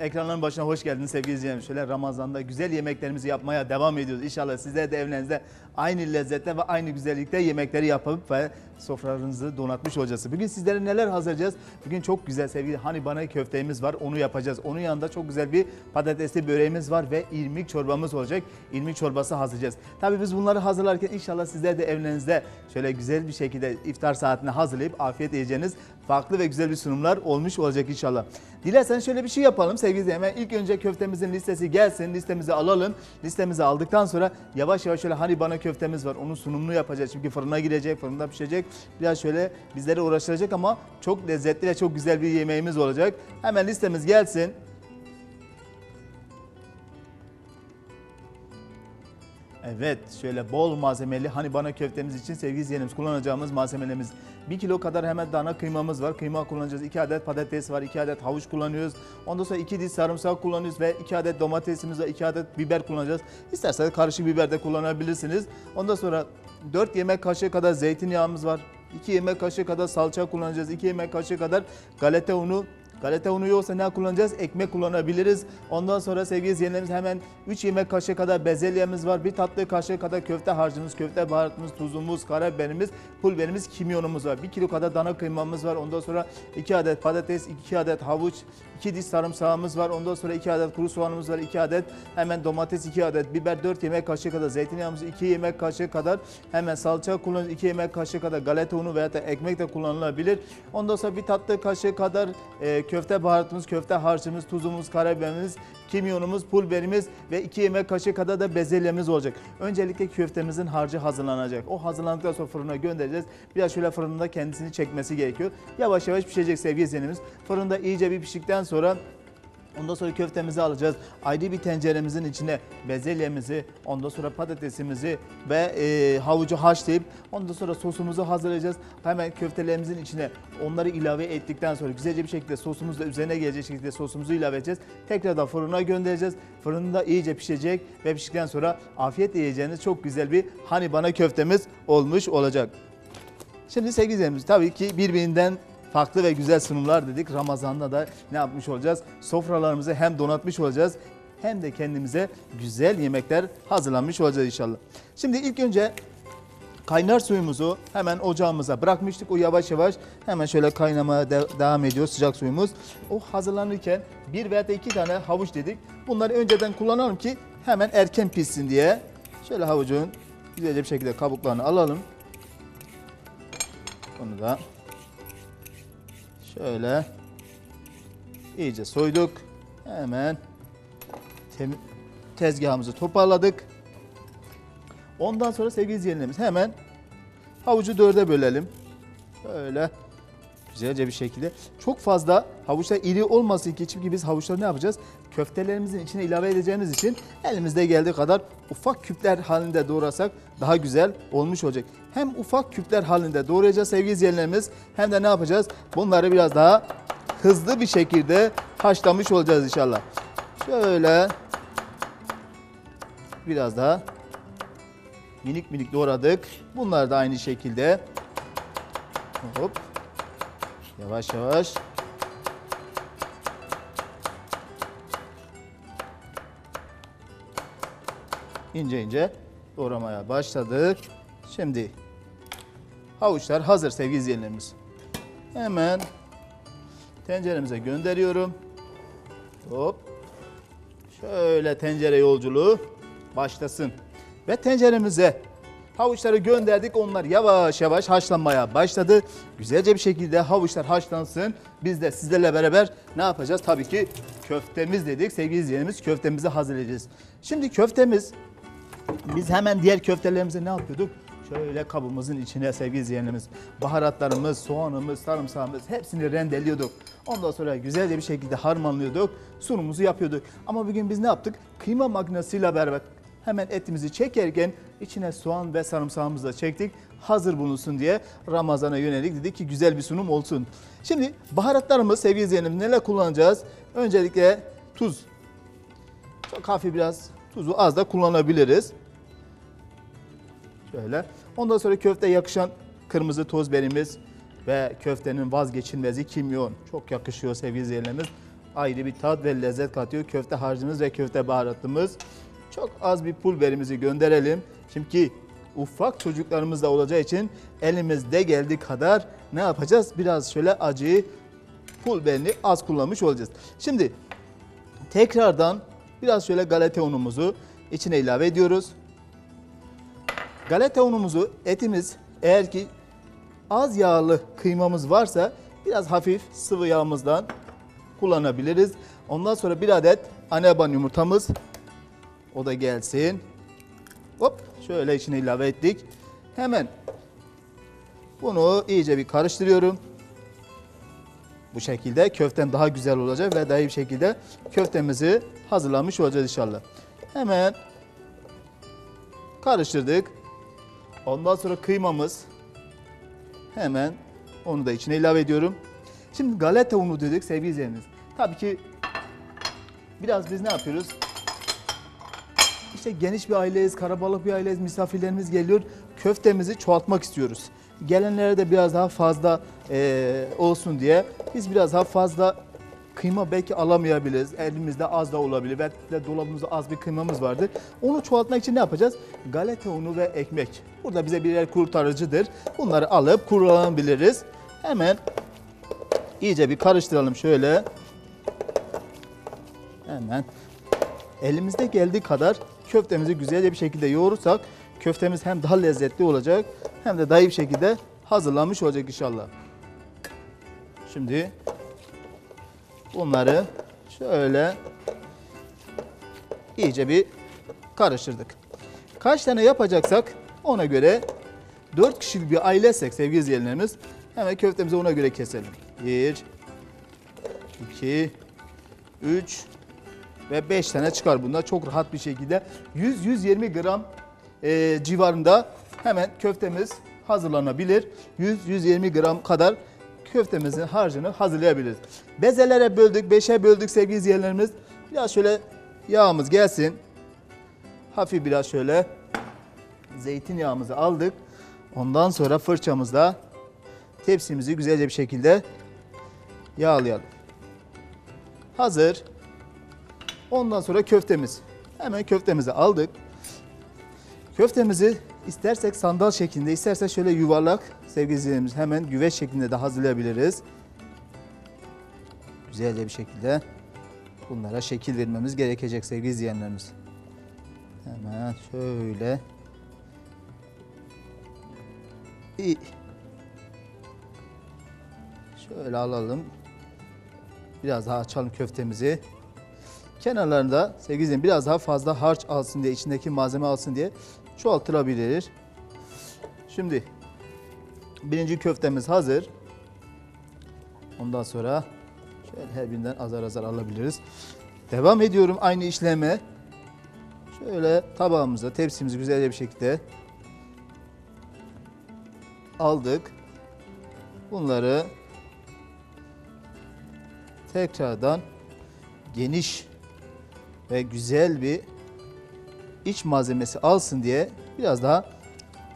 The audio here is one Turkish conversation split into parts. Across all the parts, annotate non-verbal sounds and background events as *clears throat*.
Ekranların başına hoş geldiniz sevgili izleyicilerim. Şöyle Ramazan'da güzel yemeklerimizi yapmaya devam ediyoruz. İnşallah sizler de evlerinizde aynı lezzette ve aynı güzellikte yemekleri yapıp ve sofralarınızı donatmış olacağız. Bugün sizlere neler hazırlayacağız? Bugün çok güzel sevgili hani bana köftemiz var. Onu yapacağız. Onun yanında çok güzel bir patatesli böreğimiz var ve irmik çorbamız olacak. İrmik çorbası hazırlayacağız. Tabii biz bunları hazırlarken inşallah sizler de evlerinizde şöyle güzel bir şekilde iftar saatinde hazırlayıp afiyet yiyeceğiniz farklı ve güzel bir sunumlar olmuş olacak inşallah. Dilersen şöyle bir şey yapalım sevgili izleyiciler. İlk önce köftemizin listesi gelsin. Listemizi alalım. Listemizi aldıktan sonra yavaş yavaş şöyle hani bana köftemiz var. Onun sunumunu yapacağız. Çünkü fırına girecek, fırında pişecek. Biraz şöyle bizleri uğraştıracak ama çok lezzetli ve çok güzel bir yemeğimiz olacak. Hemen listemiz gelsin. Evet şöyle bol malzemeli hani bana köftemiz için sevgili izleyenimiz kullanacağımız malzemelerimiz 1 kilo kadar hemen dana kıymamız var. Kıyma kullanacağız. 2 adet patates var. 2 adet havuç kullanıyoruz. Ondan sonra 2 diş sarımsak kullanıyoruz ve 2 adet domatesimiz var. 2 adet biber kullanacağız. İsterseniz karışık biber de kullanabilirsiniz. Ondan sonra 4 yemek kaşığı kadar zeytinyağımız var. 2 yemek kaşığı kadar salça kullanacağız. 2 yemek kaşığı kadar galeta unu Galeta unu ne kullanacağız? Ekmek kullanabiliriz. Ondan sonra sevgili izleyenlerimiz hemen 3 yemek kaşığı kadar bezelyemiz var. Bir tatlı kaşığı kadar köfte harcımız, köfte baharatımız, tuzumuz, karabiberimiz, pul biberimiz, kimyonumuz var. 1 kilo kadar dana kıymamız var. Ondan sonra 2 adet patates, 2 adet havuç, 2 diş sarımsağımız var. Ondan sonra 2 adet kuru soğanımız var. 2 adet hemen domates, 2 adet biber, 4 yemek kaşığı kadar zeytinyağımız, 2 yemek kaşığı kadar hemen salça kullanıyoruz. 2 yemek kaşığı kadar galeta unu veya da ekmek de kullanılabilir. Ondan sonra bir tatlı kaşığı kadar e, baharatımız, köfte harcımız, tuzumuz, karabiberimiz, kimyonumuz, pul biberimiz ve 2 yemek kaşığı kadar da bezelyemiz olacak. Öncelikle köftemizin harcı hazırlanacak. O hazırlandıktan sonra fırına göndereceğiz. Biraz şöyle fırında kendisini çekmesi gerekiyor. Yavaş yavaş pişecek sevgili izleyenimiz. Fırında iyice bir piştikten sonra Ondan sonra köftemizi alacağız. Ayrı bir tenceremizin içine bezelyemizi, ondan sonra patatesimizi ve e, havucu haşlayıp ondan sonra sosumuzu hazırlayacağız. Hemen köftelerimizin içine onları ilave ettikten sonra güzelce bir şekilde sosumuz da üzerine gelecek şekilde sosumuzu ilave edeceğiz. Tekrardan fırına göndereceğiz. Fırında iyice pişecek ve piştikten sonra afiyetle yiyeceğiniz çok güzel bir hani bana köftemiz olmuş olacak. Şimdi sevgili tabii ki birbirinden farklı ve güzel sunumlar dedik. Ramazan'da da ne yapmış olacağız? Sofralarımızı hem donatmış olacağız hem de kendimize güzel yemekler hazırlanmış olacağız inşallah. Şimdi ilk önce kaynar suyumuzu hemen ocağımıza bırakmıştık. O yavaş yavaş hemen şöyle kaynamaya de- devam ediyor sıcak suyumuz. O hazırlanırken bir veya iki tane havuç dedik. Bunları önceden kullanalım ki hemen erken pişsin diye. Şöyle havucun güzelce bir şekilde kabuklarını alalım. Onu da Şöyle iyice soyduk. Hemen tezgahımızı toparladık. Ondan sonra sevgili izleyenlerimiz hemen havucu dörde bölelim. Böyle güzelce bir şekilde. Çok fazla havuçlar iri olmasın ki çünkü biz havuçları ne yapacağız? Köftelerimizin içine ilave edeceğimiz için elimizde geldiği kadar ufak küpler halinde doğrasak daha güzel olmuş olacak. Hem ufak küpler halinde doğrayacağız sevgili izleyenlerimiz hem de ne yapacağız? Bunları biraz daha hızlı bir şekilde haşlamış olacağız inşallah. Şöyle biraz daha minik minik doğradık. Bunlar da aynı şekilde hop yavaş yavaş ince ince doğramaya başladık. Şimdi havuçlar hazır sevgili izleyenlerimiz. Hemen tenceremize gönderiyorum. Hop. Şöyle tencere yolculuğu başlasın. Ve tenceremize havuçları gönderdik. Onlar yavaş yavaş haşlanmaya başladı. Güzelce bir şekilde havuçlar haşlansın. Biz de sizlerle beraber ne yapacağız? Tabii ki köftemiz dedik. Sevgili izleyenimiz köftemizi hazırlayacağız. Şimdi köftemiz biz hemen diğer köftelerimize ne yapıyorduk? Şöyle kabımızın içine sevgili izleyenlerimiz baharatlarımız, soğanımız, sarımsağımız hepsini rendeliyorduk. Ondan sonra güzelce bir şekilde harmanlıyorduk. Sunumumuzu yapıyorduk. Ama bugün biz ne yaptık? Kıyma makinesiyle beraber hemen etimizi çekerken içine soğan ve sarımsağımızı da çektik. Hazır bulunsun diye Ramazan'a yönelik dedik ki güzel bir sunum olsun. Şimdi baharatlarımız sevgili izleyenlerimiz neler kullanacağız? Öncelikle tuz. Çok hafif biraz tuzu az da kullanabiliriz. Şöyle. Ondan sonra köfte yakışan kırmızı toz biberimiz ve köftenin vazgeçilmezi kimyon. Çok yakışıyor sevgili izleyenlerimiz. Ayrı bir tat ve lezzet katıyor köfte harcımız ve köfte baharatımız. Çok az bir pul biberimizi gönderelim. Çünkü ufak çocuklarımız da olacağı için elimizde geldiği kadar ne yapacağız? Biraz şöyle acıyı pul biberini az kullanmış olacağız. Şimdi tekrardan biraz şöyle galeta unumuzu içine ilave ediyoruz. Galeta unumuzu etimiz eğer ki az yağlı kıymamız varsa biraz hafif sıvı yağımızdan kullanabiliriz. Ondan sonra bir adet anaban yumurtamız o da gelsin. Hop şöyle içine ilave ettik. Hemen bunu iyice bir karıştırıyorum. Bu şekilde köften daha güzel olacak ve daha iyi bir şekilde köftemizi hazırlamış olacağız inşallah. Hemen karıştırdık. Ondan sonra kıymamız hemen onu da içine ilave ediyorum. Şimdi galeta unu dedik sevgili izleyenimiz. Tabii ki biraz biz ne yapıyoruz? İşte geniş bir aileyiz, karabalık bir aileyiz, misafirlerimiz geliyor. Köftemizi çoğaltmak istiyoruz. Gelenlere de biraz daha fazla eee, olsun diye biz biraz daha fazla kıyma belki alamayabiliriz. Elimizde az da olabilir. Belki de dolabımızda az bir kıymamız vardır. Onu çoğaltmak için ne yapacağız? Galeta unu ve ekmek. Burada bize birer kurtarıcıdır. Bunları alıp kullanabiliriz. Hemen iyice bir karıştıralım şöyle. Hemen elimizde geldiği kadar köftemizi güzelce bir şekilde yoğurursak köftemiz hem daha lezzetli olacak hem de daha iyi bir şekilde hazırlanmış olacak inşallah. Şimdi bunları şöyle iyice bir karıştırdık. Kaç tane yapacaksak ona göre 4 kişilik bir ailesek sevgili izleyenlerimiz hemen köftemizi ona göre keselim. 1 2 3 ve 5 tane çıkar bunda çok rahat bir şekilde 100-120 gram e, civarında hemen köftemiz hazırlanabilir. 100-120 gram kadar köftemizin harcını hazırlayabiliriz. Bezelere böldük, 5'e böldük sevgili izleyenlerimiz. Biraz şöyle yağımız gelsin. Hafif biraz şöyle zeytinyağımızı aldık. Ondan sonra fırçamızla tepsimizi güzelce bir şekilde yağlayalım. Hazır. Ondan sonra köftemiz. Hemen köftemizi aldık. Köftemizi istersek sandal şeklinde, istersek şöyle yuvarlak sevgili izleyicilerimiz hemen güveç şeklinde de hazırlayabiliriz. Güzelce bir şekilde bunlara şekil vermemiz gerekecek sevgili izleyenlerimiz. Hemen şöyle. İyi. Şöyle alalım. Biraz daha açalım köftemizi. Kenarlarında sevgili izleyen biraz daha fazla harç alsın diye, içindeki malzeme alsın diye çoğaltılabilir. Şimdi birinci köftemiz hazır. Ondan sonra şöyle her birinden azar azar alabiliriz. Devam ediyorum aynı işleme. Şöyle tabağımıza, tepsimizi güzelce bir şekilde aldık. Bunları tekrardan geniş ve güzel bir iç malzemesi alsın diye biraz daha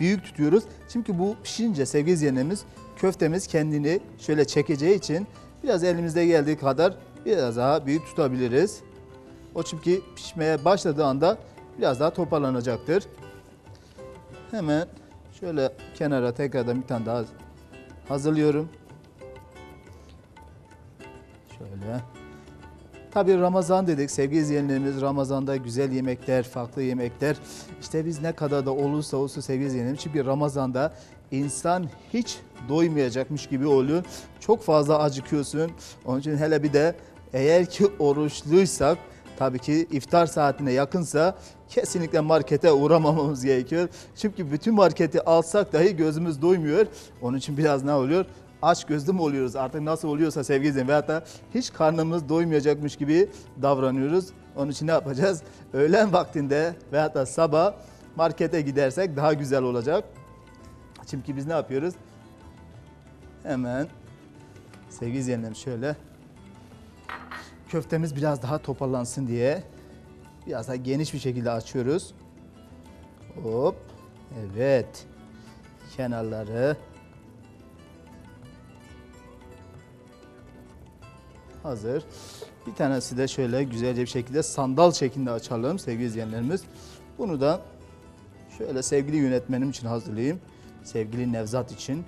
büyük tutuyoruz. Çünkü bu pişince sevgili izleyenlerimiz köftemiz kendini şöyle çekeceği için biraz elimizde geldiği kadar biraz daha büyük tutabiliriz. O çünkü pişmeye başladığı anda biraz daha toparlanacaktır. Hemen şöyle kenara tekrardan bir tane daha hazırlıyorum. Şöyle. Tabii Ramazan dedik sevgili izleyenlerimiz Ramazan'da güzel yemekler, farklı yemekler. İşte biz ne kadar da olursa olsun sevgili izleyenlerimiz çünkü Ramazan'da insan hiç doymayacakmış gibi oluyor. Çok fazla acıkıyorsun. Onun için hele bir de eğer ki oruçluysak Tabii ki iftar saatine yakınsa kesinlikle markete uğramamamız gerekiyor. Çünkü bütün marketi alsak dahi gözümüz doymuyor. Onun için biraz ne oluyor? Aç gözlü mü oluyoruz artık nasıl oluyorsa sevgili izleyen veyahut da hiç karnımız doymayacakmış gibi davranıyoruz. Onun için ne yapacağız? Öğlen vaktinde veyahut da sabah markete gidersek daha güzel olacak. Çünkü biz ne yapıyoruz? Hemen sevgili izleyenlerim şöyle köftemiz biraz daha toparlansın diye biraz daha geniş bir şekilde açıyoruz. Hop. Evet. Kenarları hazır. Bir tanesi de şöyle güzelce bir şekilde sandal şeklinde açalım sevgili izleyenlerimiz. Bunu da şöyle sevgili yönetmenim için hazırlayayım. Sevgili Nevzat için.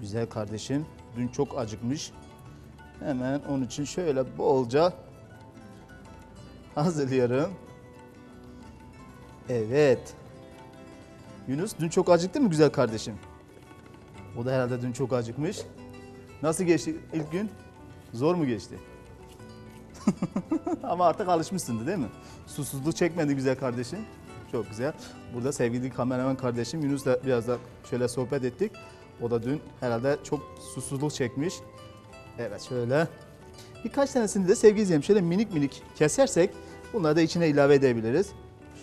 Güzel kardeşim. Dün çok acıkmış. Hemen onun için şöyle bolca hazırlıyorum. Evet. Yunus dün çok acıktı mı güzel kardeşim? O da herhalde dün çok acıkmış. Nasıl geçti ilk gün? Zor mu geçti? *laughs* Ama artık alışmışsındı değil mi? Susuzluk çekmedi güzel kardeşim. Çok güzel. Burada sevgili kameraman kardeşim Yunus'la biraz da şöyle sohbet ettik. O da dün herhalde çok susuzluk çekmiş. Evet şöyle. Birkaç tanesini de sevgili izleyicilerim şöyle minik minik kesersek bunları da içine ilave edebiliriz.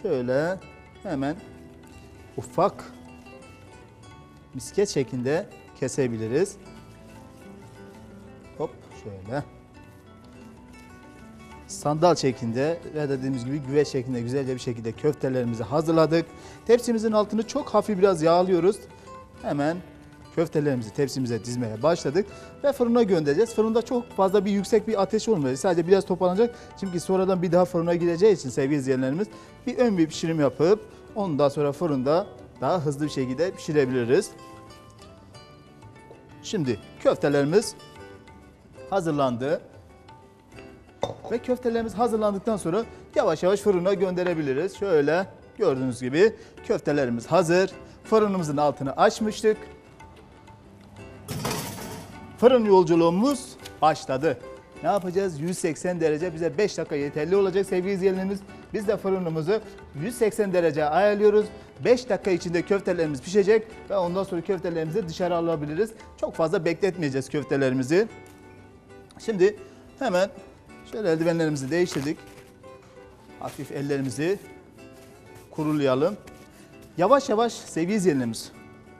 Şöyle hemen ufak misket şeklinde kesebiliriz. Şöyle. Sandal şeklinde ve dediğimiz gibi güveç şeklinde güzelce bir şekilde köftelerimizi hazırladık. Tepsimizin altını çok hafif biraz yağlıyoruz. Hemen köftelerimizi tepsimize dizmeye başladık ve fırına göndereceğiz. Fırında çok fazla bir yüksek bir ateş olmayacak. Sadece biraz toparlanacak. Çünkü sonradan bir daha fırına gireceği için sevgili izleyenlerimiz bir ön bir pişirim yapıp ondan sonra fırında daha hızlı bir şekilde pişirebiliriz. Şimdi köftelerimiz hazırlandı. Ve köftelerimiz hazırlandıktan sonra yavaş yavaş fırına gönderebiliriz. Şöyle gördüğünüz gibi köftelerimiz hazır. Fırınımızın altını açmıştık. Fırın yolculuğumuz başladı. Ne yapacağız? 180 derece bize 5 dakika yeterli olacak sevgili izleyenlerimiz. Biz de fırınımızı 180 derece ayarlıyoruz. 5 dakika içinde köftelerimiz pişecek ve ondan sonra köftelerimizi dışarı alabiliriz. Çok fazla bekletmeyeceğiz köftelerimizi. Şimdi hemen şöyle eldivenlerimizi değiştirdik. Hafif ellerimizi kurulayalım. Yavaş yavaş sevgili izleyenlerimiz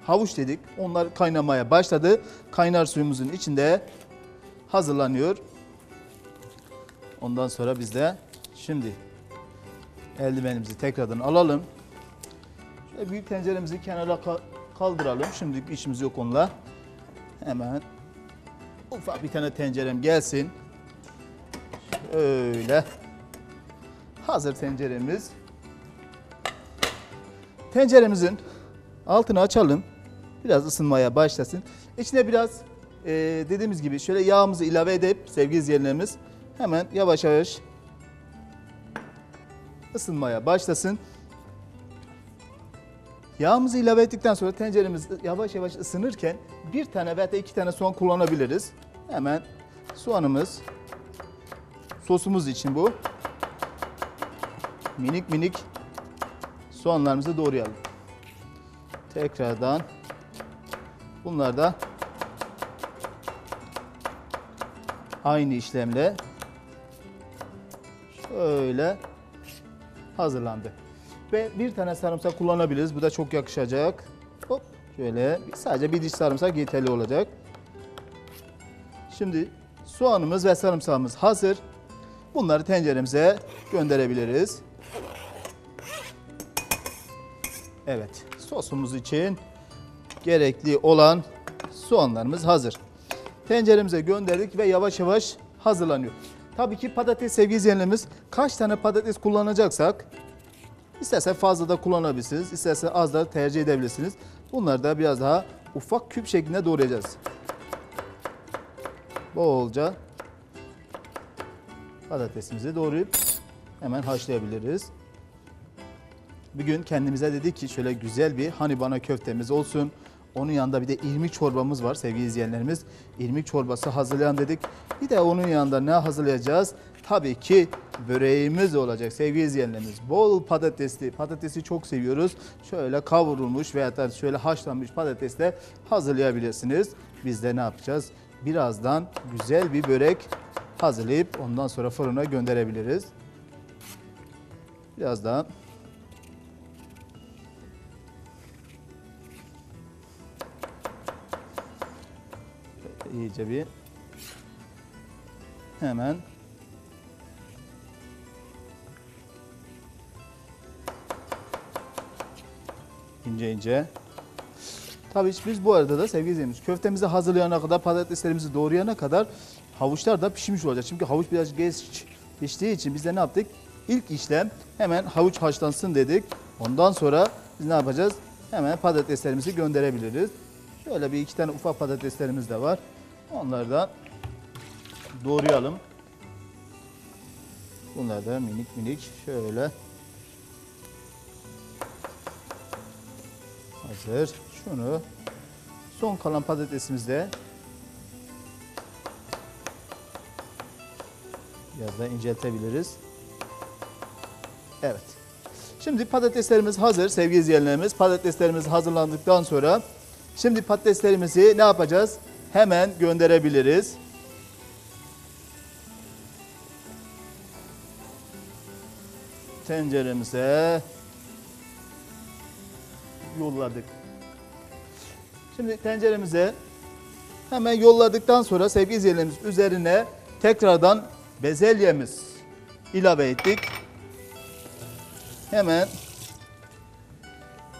havuç dedik. Onlar kaynamaya başladı. Kaynar suyumuzun içinde hazırlanıyor. Ondan sonra biz de şimdi eldivenimizi tekrardan alalım. Şöyle büyük tenceremizi kenara ka- kaldıralım. Şimdi işimiz yok onunla. Hemen ufak bir tane tencerem gelsin. Öyle. Hazır tenceremiz. Tenceremizin altını açalım. Biraz ısınmaya başlasın. İçine biraz e, dediğimiz gibi şöyle yağımızı ilave edip sevgili izleyenlerimiz hemen yavaş yavaş ısınmaya başlasın. Yağımızı ilave ettikten sonra tenceremiz yavaş yavaş ısınırken bir tane veya iki tane soğan kullanabiliriz. Hemen soğanımız sosumuz için bu. Minik minik soğanlarımızı doğrayalım. Tekrardan bunlar da aynı işlemle şöyle hazırlandı. Ve bir tane sarımsak kullanabiliriz. Bu da çok yakışacak. Hop şöyle sadece bir diş sarımsak yeterli olacak. Şimdi soğanımız ve sarımsağımız hazır. Bunları tenceremize gönderebiliriz. Evet, sosumuz için gerekli olan soğanlarımız hazır. Tenceremize gönderdik ve yavaş yavaş hazırlanıyor. Tabii ki patates sevgili izleyenlerimiz kaç tane patates kullanacaksak istersen fazla da kullanabilirsiniz, istersen az da tercih edebilirsiniz. Bunları da biraz daha ufak küp şeklinde doğrayacağız. Bolca patatesimizi doğrayıp hemen haşlayabiliriz. Bir gün kendimize dedik ki şöyle güzel bir hani bana köftemiz olsun. Onun yanında bir de irmik çorbamız var sevgili izleyenlerimiz. İrmik çorbası hazırlayan dedik. Bir de onun yanında ne hazırlayacağız? Tabii ki böreğimiz olacak sevgili izleyenlerimiz. Bol patatesli, patatesi çok seviyoruz. Şöyle kavrulmuş veya da şöyle haşlanmış patatesle hazırlayabilirsiniz. Biz de ne yapacağız? Birazdan güzel bir börek hazırlayıp ondan sonra fırına gönderebiliriz. Biraz daha iyice bir hemen ince ince. Tabii biz bu arada da sevgili izleyicilerimiz köftemizi hazırlayana kadar patateslerimizi doğrayana kadar havuçlar da pişmiş olacak. Çünkü havuç biraz geç piştiği için biz de ne yaptık? İlk işlem hemen havuç haşlansın dedik. Ondan sonra biz ne yapacağız? Hemen patateslerimizi gönderebiliriz. Şöyle bir iki tane ufak patateslerimiz de var. Onları da doğrayalım. Bunlar da minik minik şöyle. Hazır. Şunu son kalan patatesimizde biraz da inceltebiliriz. Evet. Şimdi patateslerimiz hazır sevgili izleyenlerimiz. Patateslerimiz hazırlandıktan sonra şimdi patateslerimizi ne yapacağız? Hemen gönderebiliriz. Tenceremize yolladık. Şimdi tenceremize hemen yolladıktan sonra sevgili izleyenlerimiz üzerine tekrardan bezelyemiz ilave ettik. Hemen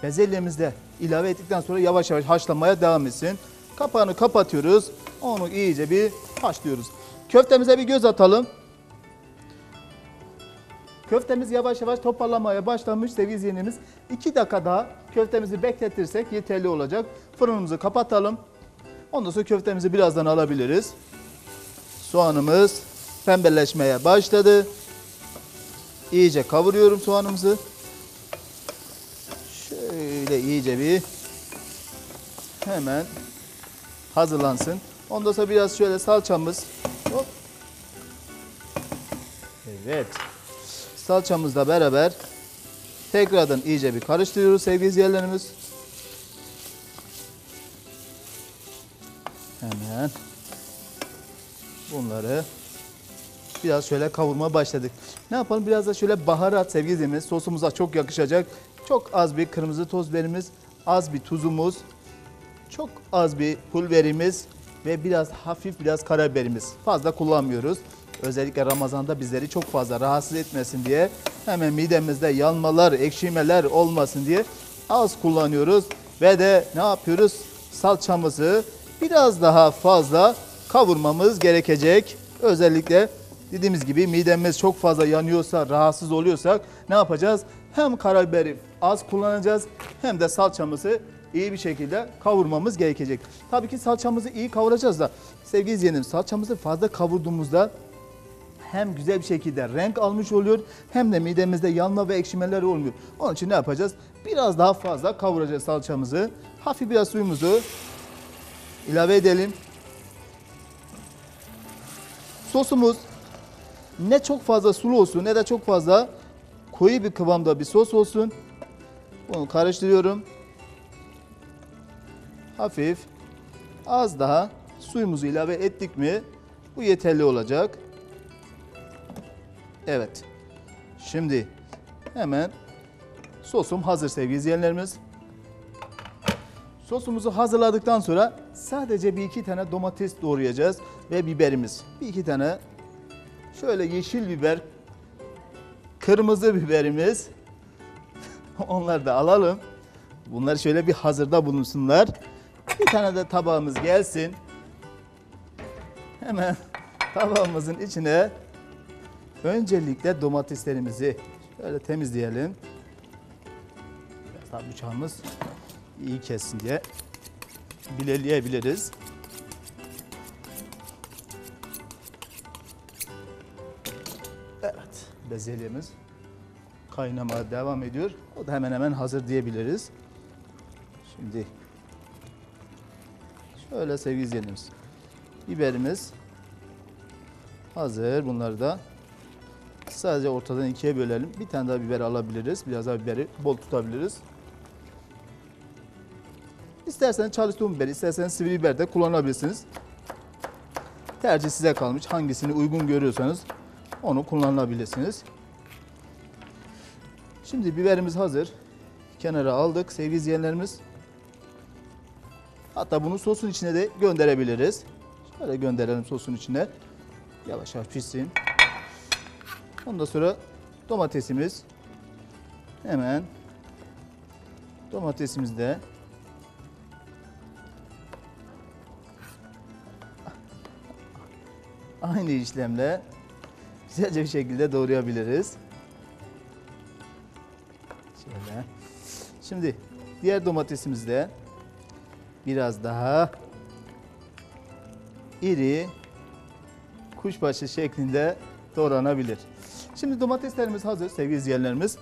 bezelyemizi de ilave ettikten sonra yavaş yavaş haşlamaya devam etsin. Kapağını kapatıyoruz. Onu iyice bir haşlıyoruz. Köftemize bir göz atalım. Köftemiz yavaş yavaş toparlamaya başlamış sevgili izleyenimiz. 2 dakika daha köftemizi bekletirsek yeterli olacak. Fırınımızı kapatalım. Ondan sonra köftemizi birazdan alabiliriz. Soğanımız pembeleşmeye başladı. İyice kavuruyorum soğanımızı. Şöyle iyice bir hemen hazırlansın. Ondan sonra biraz şöyle salçamız. Hop. Evet. Salçamızla beraber tekrardan iyice bir karıştırıyoruz sevgili izleyenlerimiz. Hemen bunları biraz şöyle kavurma başladık. Ne yapalım? Biraz da şöyle baharat sevgili izleyenlerimiz sosumuza çok yakışacak. Çok az bir kırmızı toz biberimiz, az bir tuzumuz, çok az bir pul biberimiz ve biraz hafif biraz karabiberimiz. Fazla kullanmıyoruz. Özellikle Ramazan'da bizleri çok fazla rahatsız etmesin diye hemen midemizde yanmalar, ekşimeler olmasın diye az kullanıyoruz. Ve de ne yapıyoruz? Salçamızı biraz daha fazla kavurmamız gerekecek. Özellikle dediğimiz gibi midemiz çok fazla yanıyorsa, rahatsız oluyorsak ne yapacağız? Hem karabiberi az kullanacağız hem de salçamızı iyi bir şekilde kavurmamız gerekecek. Tabii ki salçamızı iyi kavuracağız da sevgili izleyenim salçamızı fazla kavurduğumuzda hem güzel bir şekilde renk almış oluyor hem de midemizde yanma ve ekşimeler olmuyor. Onun için ne yapacağız? Biraz daha fazla kavuracağız salçamızı. Hafif biraz suyumuzu ilave edelim. Sosumuz ne çok fazla sulu olsun ne de çok fazla koyu bir kıvamda bir sos olsun. Bunu karıştırıyorum. Hafif az daha suyumuzu ilave ettik mi bu yeterli olacak. Evet. Şimdi hemen sosum hazır sevgili izleyenlerimiz. Sosumuzu hazırladıktan sonra sadece bir iki tane domates doğrayacağız ve biberimiz. Bir iki tane şöyle yeşil biber, kırmızı biberimiz. *laughs* Onları da alalım. Bunlar şöyle bir hazırda bulunsunlar. Bir tane de tabağımız gelsin. Hemen tabağımızın içine öncelikle domateslerimizi şöyle temizleyelim. Biraz daha bıçağımız iyi kessin diye bileleyebiliriz. Evet, bezelyemiz kaynamaya devam ediyor. O da hemen hemen hazır diyebiliriz. Şimdi şöyle sevgili izleyenimiz. Biberimiz hazır. Bunları da Sadece ortadan ikiye bölelim. Bir tane daha biber alabiliriz. Biraz daha biberi bol tutabiliriz. İsterseniz çalıştığım biberi, isterseniz sivri biber de kullanabilirsiniz. Tercih size kalmış. Hangisini uygun görüyorsanız onu kullanabilirsiniz. Şimdi biberimiz hazır. Kenara aldık sevgili izleyenlerimiz. Hatta bunu sosun içine de gönderebiliriz. Şöyle gönderelim sosun içine. Yavaş yavaş pişsin. Ondan sonra domatesimiz hemen domatesimiz de aynı işlemle güzelce bir şekilde doğrayabiliriz. Şöyle. Şimdi diğer domatesimiz de biraz daha iri kuşbaşı şeklinde doğranabilir. Şimdi domateslerimiz hazır sevgili izleyenlerimiz.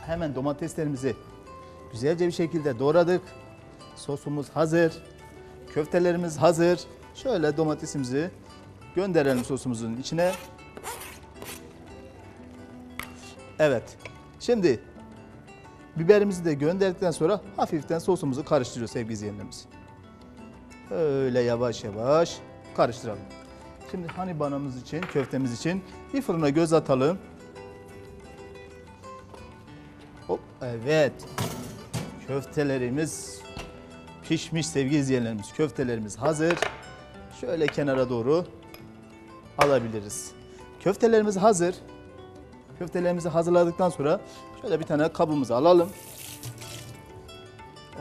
Hemen domateslerimizi güzelce bir şekilde doğradık. Sosumuz hazır. Köftelerimiz hazır. Şöyle domatesimizi gönderelim sosumuzun içine. Evet. Şimdi biberimizi de gönderdikten sonra hafiften sosumuzu karıştırıyoruz sevgili izleyenlerimiz. Öyle yavaş yavaş karıştıralım. Şimdi hani banamız için, köftemiz için bir fırına göz atalım. Hop, evet. Köftelerimiz pişmiş sevgili izleyenlerimiz. Köftelerimiz hazır. Şöyle kenara doğru alabiliriz. Köftelerimiz hazır. Köftelerimizi hazırladıktan sonra şöyle bir tane kabımızı alalım.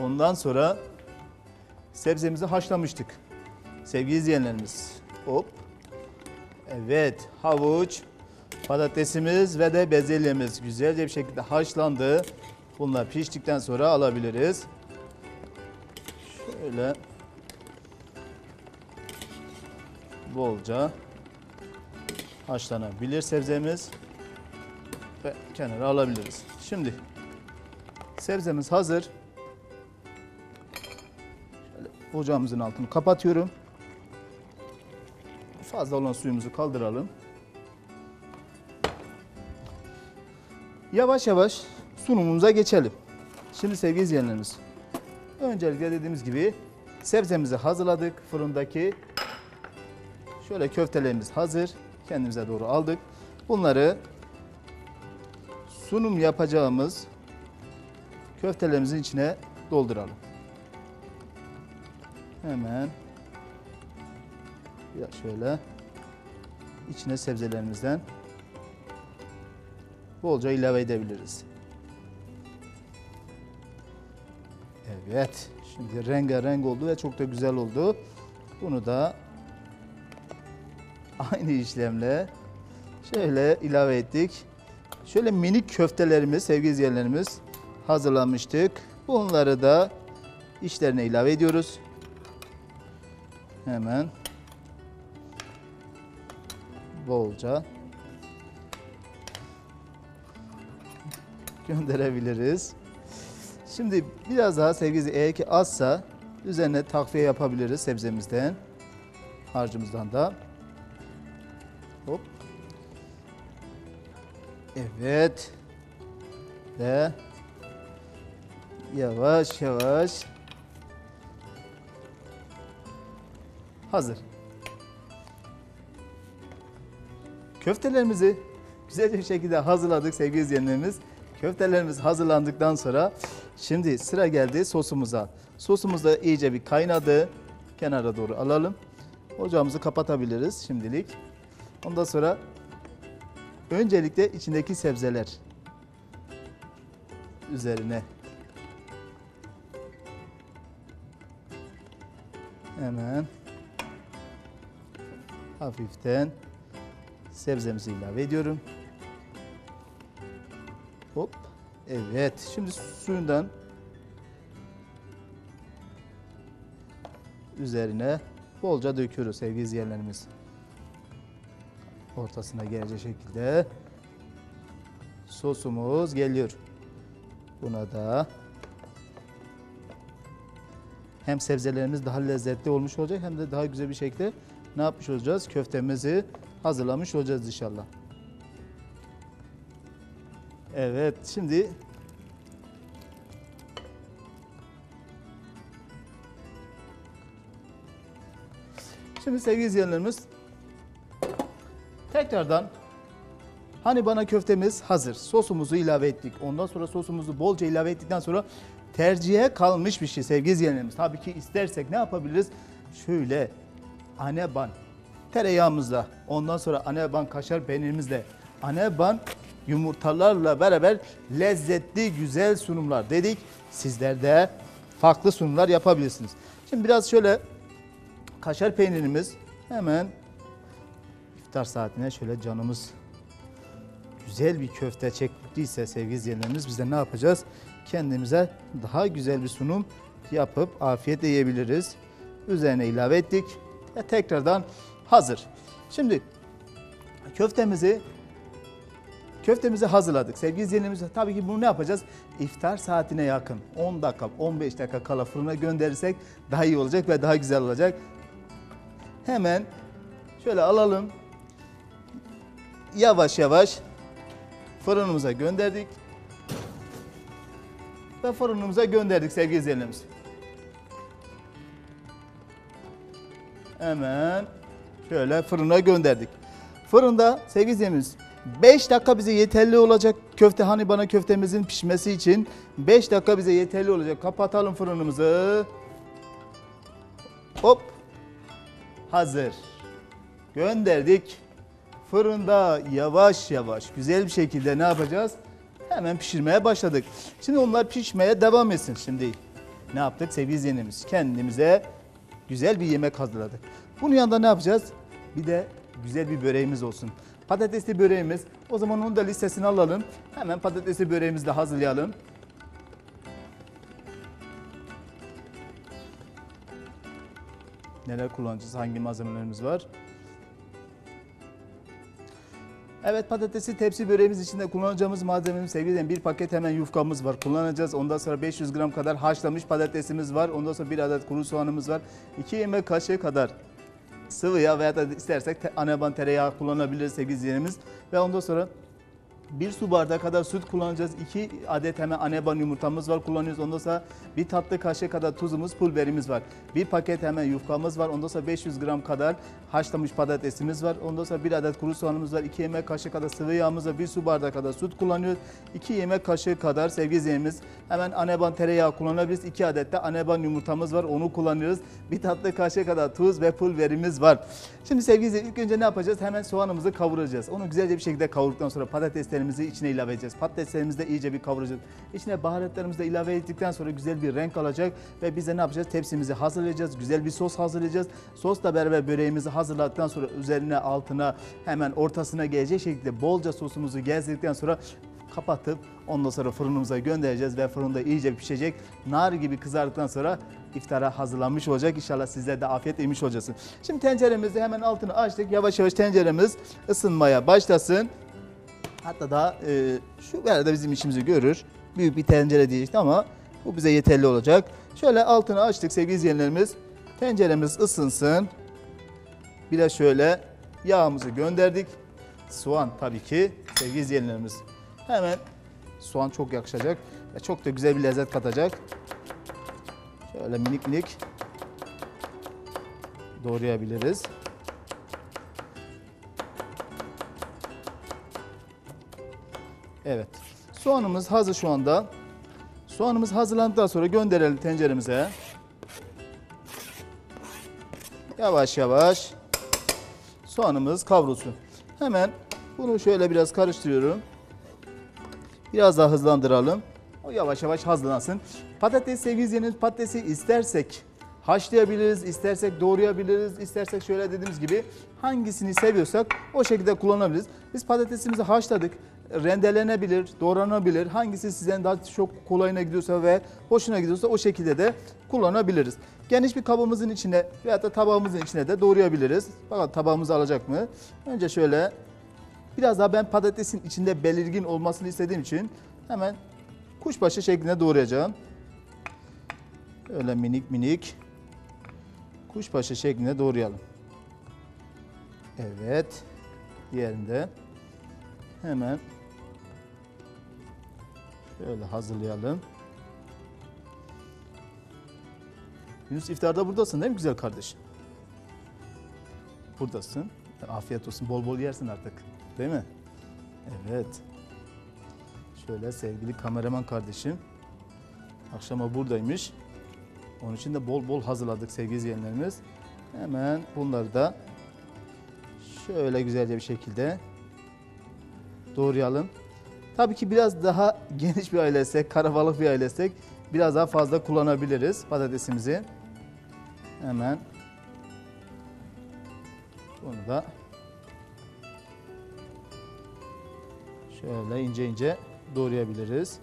Ondan sonra sebzemizi haşlamıştık. Sevgili izleyenlerimiz. Hop. Evet, havuç, patatesimiz ve de bezelyemiz güzelce bir şekilde haşlandı. Bunlar piştikten sonra alabiliriz. Şöyle bolca haşlanabilir sebzemiz ve kenara alabiliriz. Şimdi sebzemiz hazır. Şöyle ocağımızın altını kapatıyorum. Fazla olan suyumuzu kaldıralım. Yavaş yavaş sunumumuza geçelim. Şimdi sevgili izleyenlerimiz, öncelikle dediğimiz gibi sebzemizi hazırladık fırındaki. Şöyle köftelerimiz hazır. Kendimize doğru aldık. Bunları sunum yapacağımız köftelerimizin içine dolduralım. Hemen ya şöyle içine sebzelerimizden bolca ilave edebiliriz. Evet. Şimdi rengarenk oldu ve çok da güzel oldu. Bunu da aynı işlemle şöyle ilave ettik. Şöyle minik köftelerimiz sevgili izleyenlerimiz hazırlamıştık. Bunları da içlerine ilave ediyoruz. Hemen bolca gönderebiliriz. Şimdi biraz daha sevgili eğer ki azsa üzerine takviye yapabiliriz sebzemizden, harcımızdan da. Hop. Evet. Ve yavaş yavaş hazır. Köftelerimizi güzel bir şekilde hazırladık sevgili izleyenlerimiz. Köftelerimiz hazırlandıktan sonra şimdi sıra geldi sosumuza. Sosumuz da iyice bir kaynadı. Kenara doğru alalım. Ocağımızı kapatabiliriz şimdilik. Ondan sonra öncelikle içindeki sebzeler üzerine hemen hafiften sebzemizi ilave ediyorum. Hop. Evet. Şimdi suyundan üzerine bolca döküyoruz sevgili izleyenlerimiz. Ortasına gelecek şekilde sosumuz geliyor. Buna da hem sebzelerimiz daha lezzetli olmuş olacak hem de daha güzel bir şekilde ne yapmış olacağız? Köftemizi hazırlamış olacağız inşallah. Evet şimdi Şimdi sevgili izleyenlerimiz tekrardan hani bana köftemiz hazır. Sosumuzu ilave ettik. Ondan sonra sosumuzu bolca ilave ettikten sonra tercihe kalmış bir şey sevgili izleyenlerimiz. Tabii ki istersek ne yapabiliriz? Şöyle aneban tereyağımızla ondan sonra aneban kaşar peynirimizle aneban yumurtalarla beraber lezzetli güzel sunumlar dedik. Sizler de farklı sunumlar yapabilirsiniz. Şimdi biraz şöyle kaşar peynirimiz hemen iftar saatine şöyle canımız güzel bir köfte çektiyse sevgili izleyenlerimiz biz de ne yapacağız? Kendimize daha güzel bir sunum yapıp afiyetle yiyebiliriz. Üzerine ilave ettik ve tekrardan hazır. Şimdi köftemizi Köftemizi hazırladık. Sevgili izleyenlerimiz tabii ki bunu ne yapacağız? İftar saatine yakın 10 dakika 15 dakika kala fırına gönderirsek daha iyi olacak ve daha güzel olacak. Hemen şöyle alalım. Yavaş yavaş fırınımıza gönderdik. Ve fırınımıza gönderdik sevgili izleyenlerimiz. Hemen şöyle fırına gönderdik. Fırında sevgili izleyenlerimiz 5 dakika bize yeterli olacak köfte hani bana köftemizin pişmesi için 5 dakika bize yeterli olacak. Kapatalım fırınımızı. Hop. Hazır. Gönderdik. Fırında yavaş yavaş güzel bir şekilde ne yapacağız? Hemen pişirmeye başladık. Şimdi onlar pişmeye devam etsin. Şimdi ne yaptık sevgili izleyenlerimiz? Kendimize güzel bir yemek hazırladık. Bunun yanında ne yapacağız? Bir de güzel bir böreğimiz olsun. Patatesli böreğimiz. O zaman onun da listesini alalım. Hemen patatesli böreğimizi de hazırlayalım. Neler kullanacağız? Hangi malzemelerimiz var? Evet patatesli tepsi böreğimiz içinde kullanacağımız malzememiz sevgili bir paket hemen yufkamız var kullanacağız. Ondan sonra 500 gram kadar haşlanmış patatesimiz var. Ondan sonra bir adet kuru soğanımız var. 2 yemek kaşığı kadar sıvı yağ veya da istersek te, anaban tereyağı kullanabiliriz sevgili izleyenimiz. Ve ondan sonra bir su bardağı kadar süt kullanacağız. 2 adet hemen aneban yumurtamız var kullanıyoruz. Ondan sonra bir tatlı kaşığı kadar tuzumuz, pul biberimiz var. Bir paket hemen yufkamız var. Ondan sonra 500 gram kadar haşlanmış patatesimiz var. Ondan sonra bir adet kuru soğanımız var. 2 yemek kaşığı kadar sıvı yağımız var. Bir su bardağı kadar süt kullanıyoruz. 2 yemek kaşığı kadar sevgili izleyenimiz hemen aneban tereyağı kullanabiliriz. 2 adet de aneban yumurtamız var. Onu kullanıyoruz. Bir tatlı kaşığı kadar tuz ve pul biberimiz var. Şimdi sevgili ilk önce ne yapacağız? Hemen soğanımızı kavuracağız. Onu güzelce bir şekilde kavurduktan sonra patateslerimizi içine ilave edeceğiz. Patateslerimizi de iyice bir kavuracağız. İçine baharatlarımızı da ilave ettikten sonra güzel bir renk alacak ve biz de ne yapacağız? Tepsimizi hazırlayacağız. Güzel bir sos hazırlayacağız. Sosla beraber böreğimizi hazırladıktan sonra üzerine altına hemen ortasına gelecek şekilde bolca sosumuzu gezdirdikten sonra kapatıp ondan sonra fırınımıza göndereceğiz ve fırında iyice pişecek. Nar gibi kızardıktan sonra iftara hazırlanmış olacak. İnşallah sizler de afiyet yemiş olacaksınız. Şimdi tenceremizi hemen altını açtık. Yavaş yavaş tenceremiz ısınmaya başlasın. Hatta daha e, şu arada bizim işimizi görür. Büyük bir tencere işte ama bu bize yeterli olacak. Şöyle altını açtık sevgili izleyenlerimiz. Tenceremiz ısınsın. Bir de şöyle yağımızı gönderdik. Soğan tabii ki sevgili izleyenlerimiz. Hemen soğan çok yakışacak ve çok da güzel bir lezzet katacak. Şöyle minik minik doğrayabiliriz. Evet. Soğanımız hazır şu anda. Soğanımız hazırlandıktan sonra gönderelim tenceremize. Yavaş yavaş soğanımız kavrulsun. Hemen bunu şöyle biraz karıştırıyorum. Biraz daha hızlandıralım. O yavaş yavaş hazırlansın. Patates sevgili izleyenimiz patatesi istersek haşlayabiliriz, istersek doğrayabiliriz, istersek şöyle dediğimiz gibi hangisini seviyorsak o şekilde kullanabiliriz. Biz patatesimizi haşladık. Rendelenebilir, doğranabilir. Hangisi sizden daha çok kolayına gidiyorsa ve hoşuna gidiyorsa o şekilde de kullanabiliriz. Geniş bir kabımızın içine veya da tabağımızın içine de doğrayabiliriz. Bakalım tabağımızı alacak mı? Önce şöyle Biraz daha ben patatesin içinde belirgin olmasını istediğim için hemen kuşbaşı şeklinde doğrayacağım. Öyle minik minik kuşbaşı şeklinde doğrayalım. Evet. Diğerinde hemen Şöyle hazırlayalım. Yunus iftarda buradasın değil mi güzel kardeşim? Buradasın. Afiyet olsun. Bol bol yersin artık. Değil mi? Evet. Şöyle sevgili kameraman kardeşim. Akşama buradaymış. Onun için de bol bol hazırladık sevgili izleyenlerimiz. Hemen bunları da şöyle güzelce bir şekilde doğrayalım. Tabii ki biraz daha *laughs* geniş bir ailesek, karabalık bir ailesek biraz daha fazla kullanabiliriz patatesimizi. Hemen bunu da şöyle ince ince doğrayabiliriz.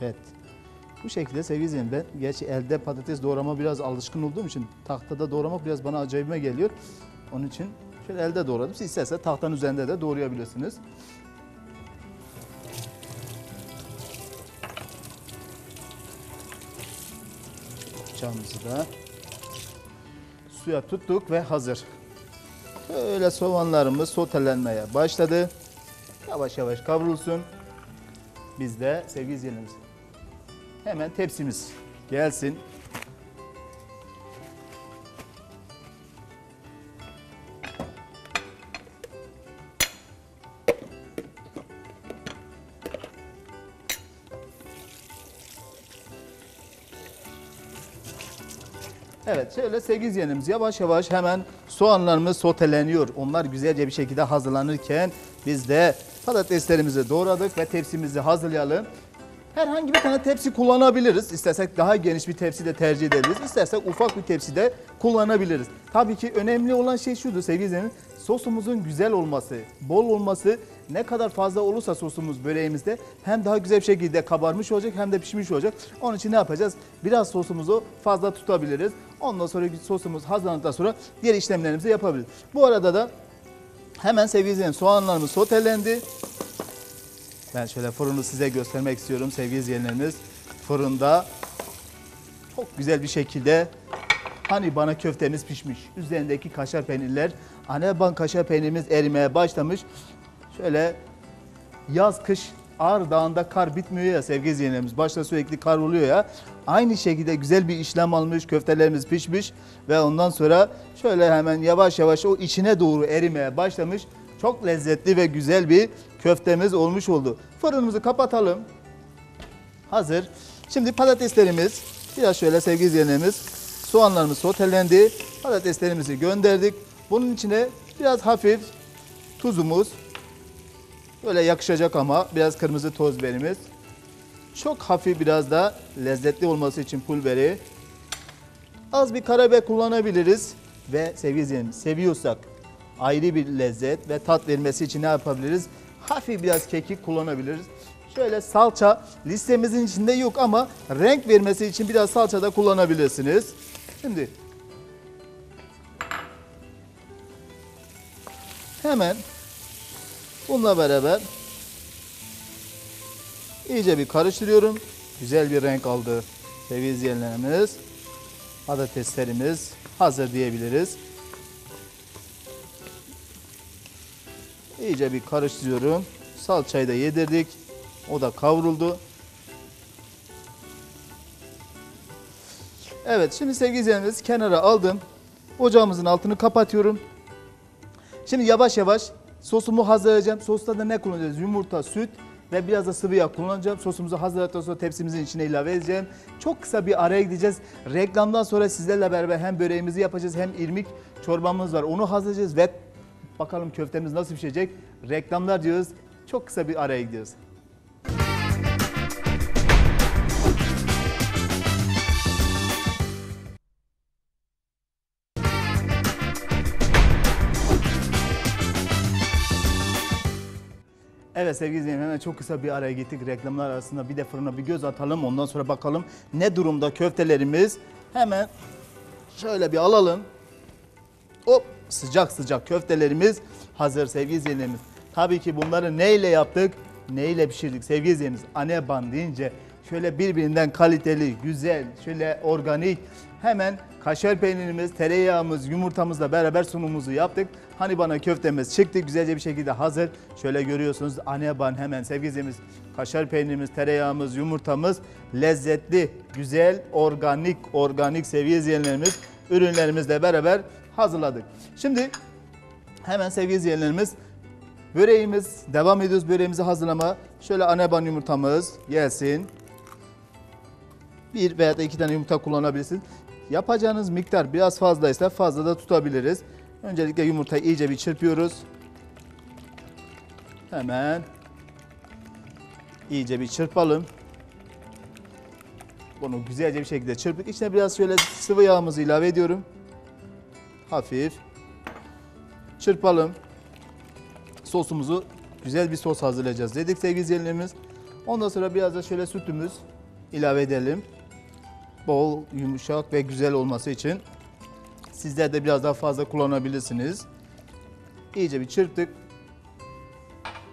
Evet. Bu şekilde sevgili izleyenler, ben gerçi elde patates doğrama biraz alışkın olduğum için tahtada doğramak biraz bana acayime geliyor. Onun için şöyle elde doğradım. Siz isterse tahtanın üzerinde de doğrayabilirsiniz. Bıçağımızı da suya tuttuk ve hazır. Böyle soğanlarımız sotelenmeye başladı. Yavaş yavaş kavrulsun. Biz de sevgili izleyenlerimiz hemen tepsimiz gelsin. Şöyle 8 yenimiz yavaş yavaş hemen soğanlarımız soteleniyor. Onlar güzelce bir şekilde hazırlanırken biz de patateslerimizi doğradık ve tepsimizi hazırlayalım. Herhangi bir tane tepsi kullanabiliriz. İstersek daha geniş bir tepsi de tercih edebiliriz. İstersek ufak bir tepsi de kullanabiliriz. Tabii ki önemli olan şey şudur sevgili izleyiciler. Sosumuzun güzel olması, bol olması ne kadar fazla olursa sosumuz böreğimizde hem daha güzel bir şekilde kabarmış olacak hem de pişmiş olacak. Onun için ne yapacağız? Biraz sosumuzu fazla tutabiliriz. Ondan sonra sosumuz hazırlandıktan sonra diğer işlemlerimizi yapabiliriz. Bu arada da hemen sevgili soğanlarımız sotelendi. Ben şöyle fırını size göstermek istiyorum sevgili izleyenlerimiz. Fırında çok güzel bir şekilde hani bana köftemiz pişmiş. Üzerindeki kaşar peynirler, aneban kaşar peynirimiz erimeye başlamış. Şöyle yaz kış Ağrı Dağı'nda kar bitmiyor ya sevgili izleyenlerimiz. Başta sürekli kar oluyor ya. Aynı şekilde güzel bir işlem almış, köftelerimiz pişmiş ve ondan sonra şöyle hemen yavaş yavaş o içine doğru erimeye başlamış. Çok lezzetli ve güzel bir köftemiz olmuş oldu. Fırınımızı kapatalım. Hazır. Şimdi patateslerimiz, biraz şöyle sevgili izleyenlerimiz, soğanlarımız sotelendi. Patateslerimizi gönderdik. Bunun içine biraz hafif tuzumuz, böyle yakışacak ama biraz kırmızı toz biberimiz. Çok hafif biraz da lezzetli olması için pul biberi. Az bir karabiber kullanabiliriz ve sevgili seviyorsak ayrı bir lezzet ve tat vermesi için ne yapabiliriz? Hafif biraz kekik kullanabiliriz. Şöyle salça listemizin içinde yok ama renk vermesi için biraz salça da kullanabilirsiniz. Şimdi hemen bununla beraber iyice bir karıştırıyorum. Güzel bir renk aldı sevgili izleyenlerimiz. Patateslerimiz hazır diyebiliriz. İyice bir karıştırıyorum. Salçayı da yedirdik. O da kavruldu. Evet şimdi sevgili izleyenlerimiz kenara aldım. Ocağımızın altını kapatıyorum. Şimdi yavaş yavaş sosumu hazırlayacağım. Sosta da ne kullanacağız? Yumurta, süt ve biraz da sıvı yağ kullanacağım. Sosumuzu hazırladıktan sonra tepsimizin içine ilave edeceğim. Çok kısa bir araya gideceğiz. Reklamdan sonra sizlerle beraber hem böreğimizi yapacağız hem irmik çorbamız var. Onu hazırlayacağız ve bakalım köftemiz nasıl pişecek. Reklamlar diyoruz. Çok kısa bir araya gidiyoruz. Evet sevgili izleyicilerim hemen çok kısa bir araya gittik. Reklamlar arasında bir de fırına bir göz atalım. Ondan sonra bakalım ne durumda köftelerimiz. Hemen şöyle bir alalım. Hop sıcak sıcak köftelerimiz hazır sevgili izleyicilerimiz. Tabii ki bunları neyle yaptık? Neyle pişirdik sevgili izleyicilerimiz? Aneban deyince şöyle birbirinden kaliteli, güzel, şöyle organik hemen kaşar peynirimiz, tereyağımız, yumurtamızla beraber sunumumuzu yaptık. Hani bana köftemiz çıktı güzelce bir şekilde hazır. Şöyle görüyorsunuz aneban hemen sevgili izleyicilerimiz, kaşar peynirimiz, tereyağımız, yumurtamız lezzetli, güzel, organik, organik sevgili izleyenlerimiz ürünlerimizle beraber hazırladık. Şimdi hemen sevgili izleyenlerimiz böreğimiz devam ediyoruz böreğimizi hazırlama. Şöyle aneban yumurtamız gelsin. Bir veya da iki tane yumurta kullanabilirsiniz. Yapacağınız miktar biraz fazlaysa fazla da tutabiliriz. Öncelikle yumurtayı iyice bir çırpıyoruz. Hemen iyice bir çırpalım. Bunu güzelce bir şekilde çırpıp içine biraz şöyle sıvı yağımızı ilave ediyorum. Hafif çırpalım. Sosumuzu güzel bir sos hazırlayacağız dedik sevgili izleyenlerimiz. Ondan sonra biraz da şöyle sütümüz ilave edelim. Bol, yumuşak ve güzel olması için sizler de biraz daha fazla kullanabilirsiniz. İyice bir çırptık.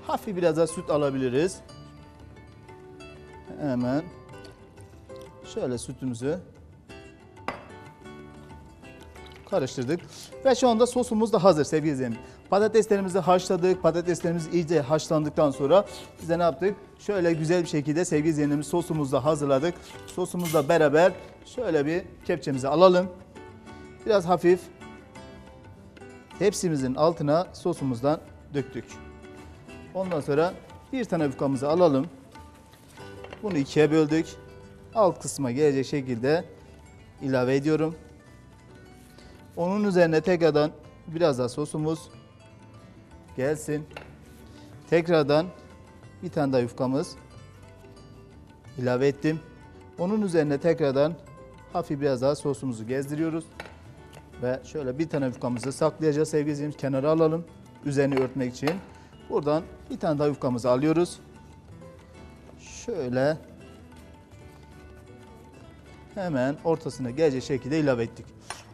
Hafif biraz daha süt alabiliriz. Hemen şöyle sütümüzü karıştırdık. Ve şu anda sosumuz da hazır sevgili izleyicilerim. Patateslerimizi haşladık. Patateslerimiz iyice haşlandıktan sonra biz de ne yaptık? Şöyle güzel bir şekilde sevgili izleyicilerimiz sosumuzu da hazırladık. Sosumuzla beraber şöyle bir kepçemizi alalım. Biraz hafif tepsimizin altına sosumuzdan döktük. Ondan sonra bir tane yufkamızı alalım. Bunu ikiye böldük. Alt kısma gelecek şekilde ilave ediyorum. Onun üzerine tekrardan biraz daha sosumuz gelsin. Tekrardan bir tane daha yufkamız ilave ettim. Onun üzerine tekrardan hafif biraz daha sosumuzu gezdiriyoruz. Ve şöyle bir tane yufkamızı saklayacağız sevgili. Kenara alalım. Üzerini örtmek için. Buradan bir tane daha yufkamızı alıyoruz. Şöyle hemen ortasına gelecek şekilde ilave ettik.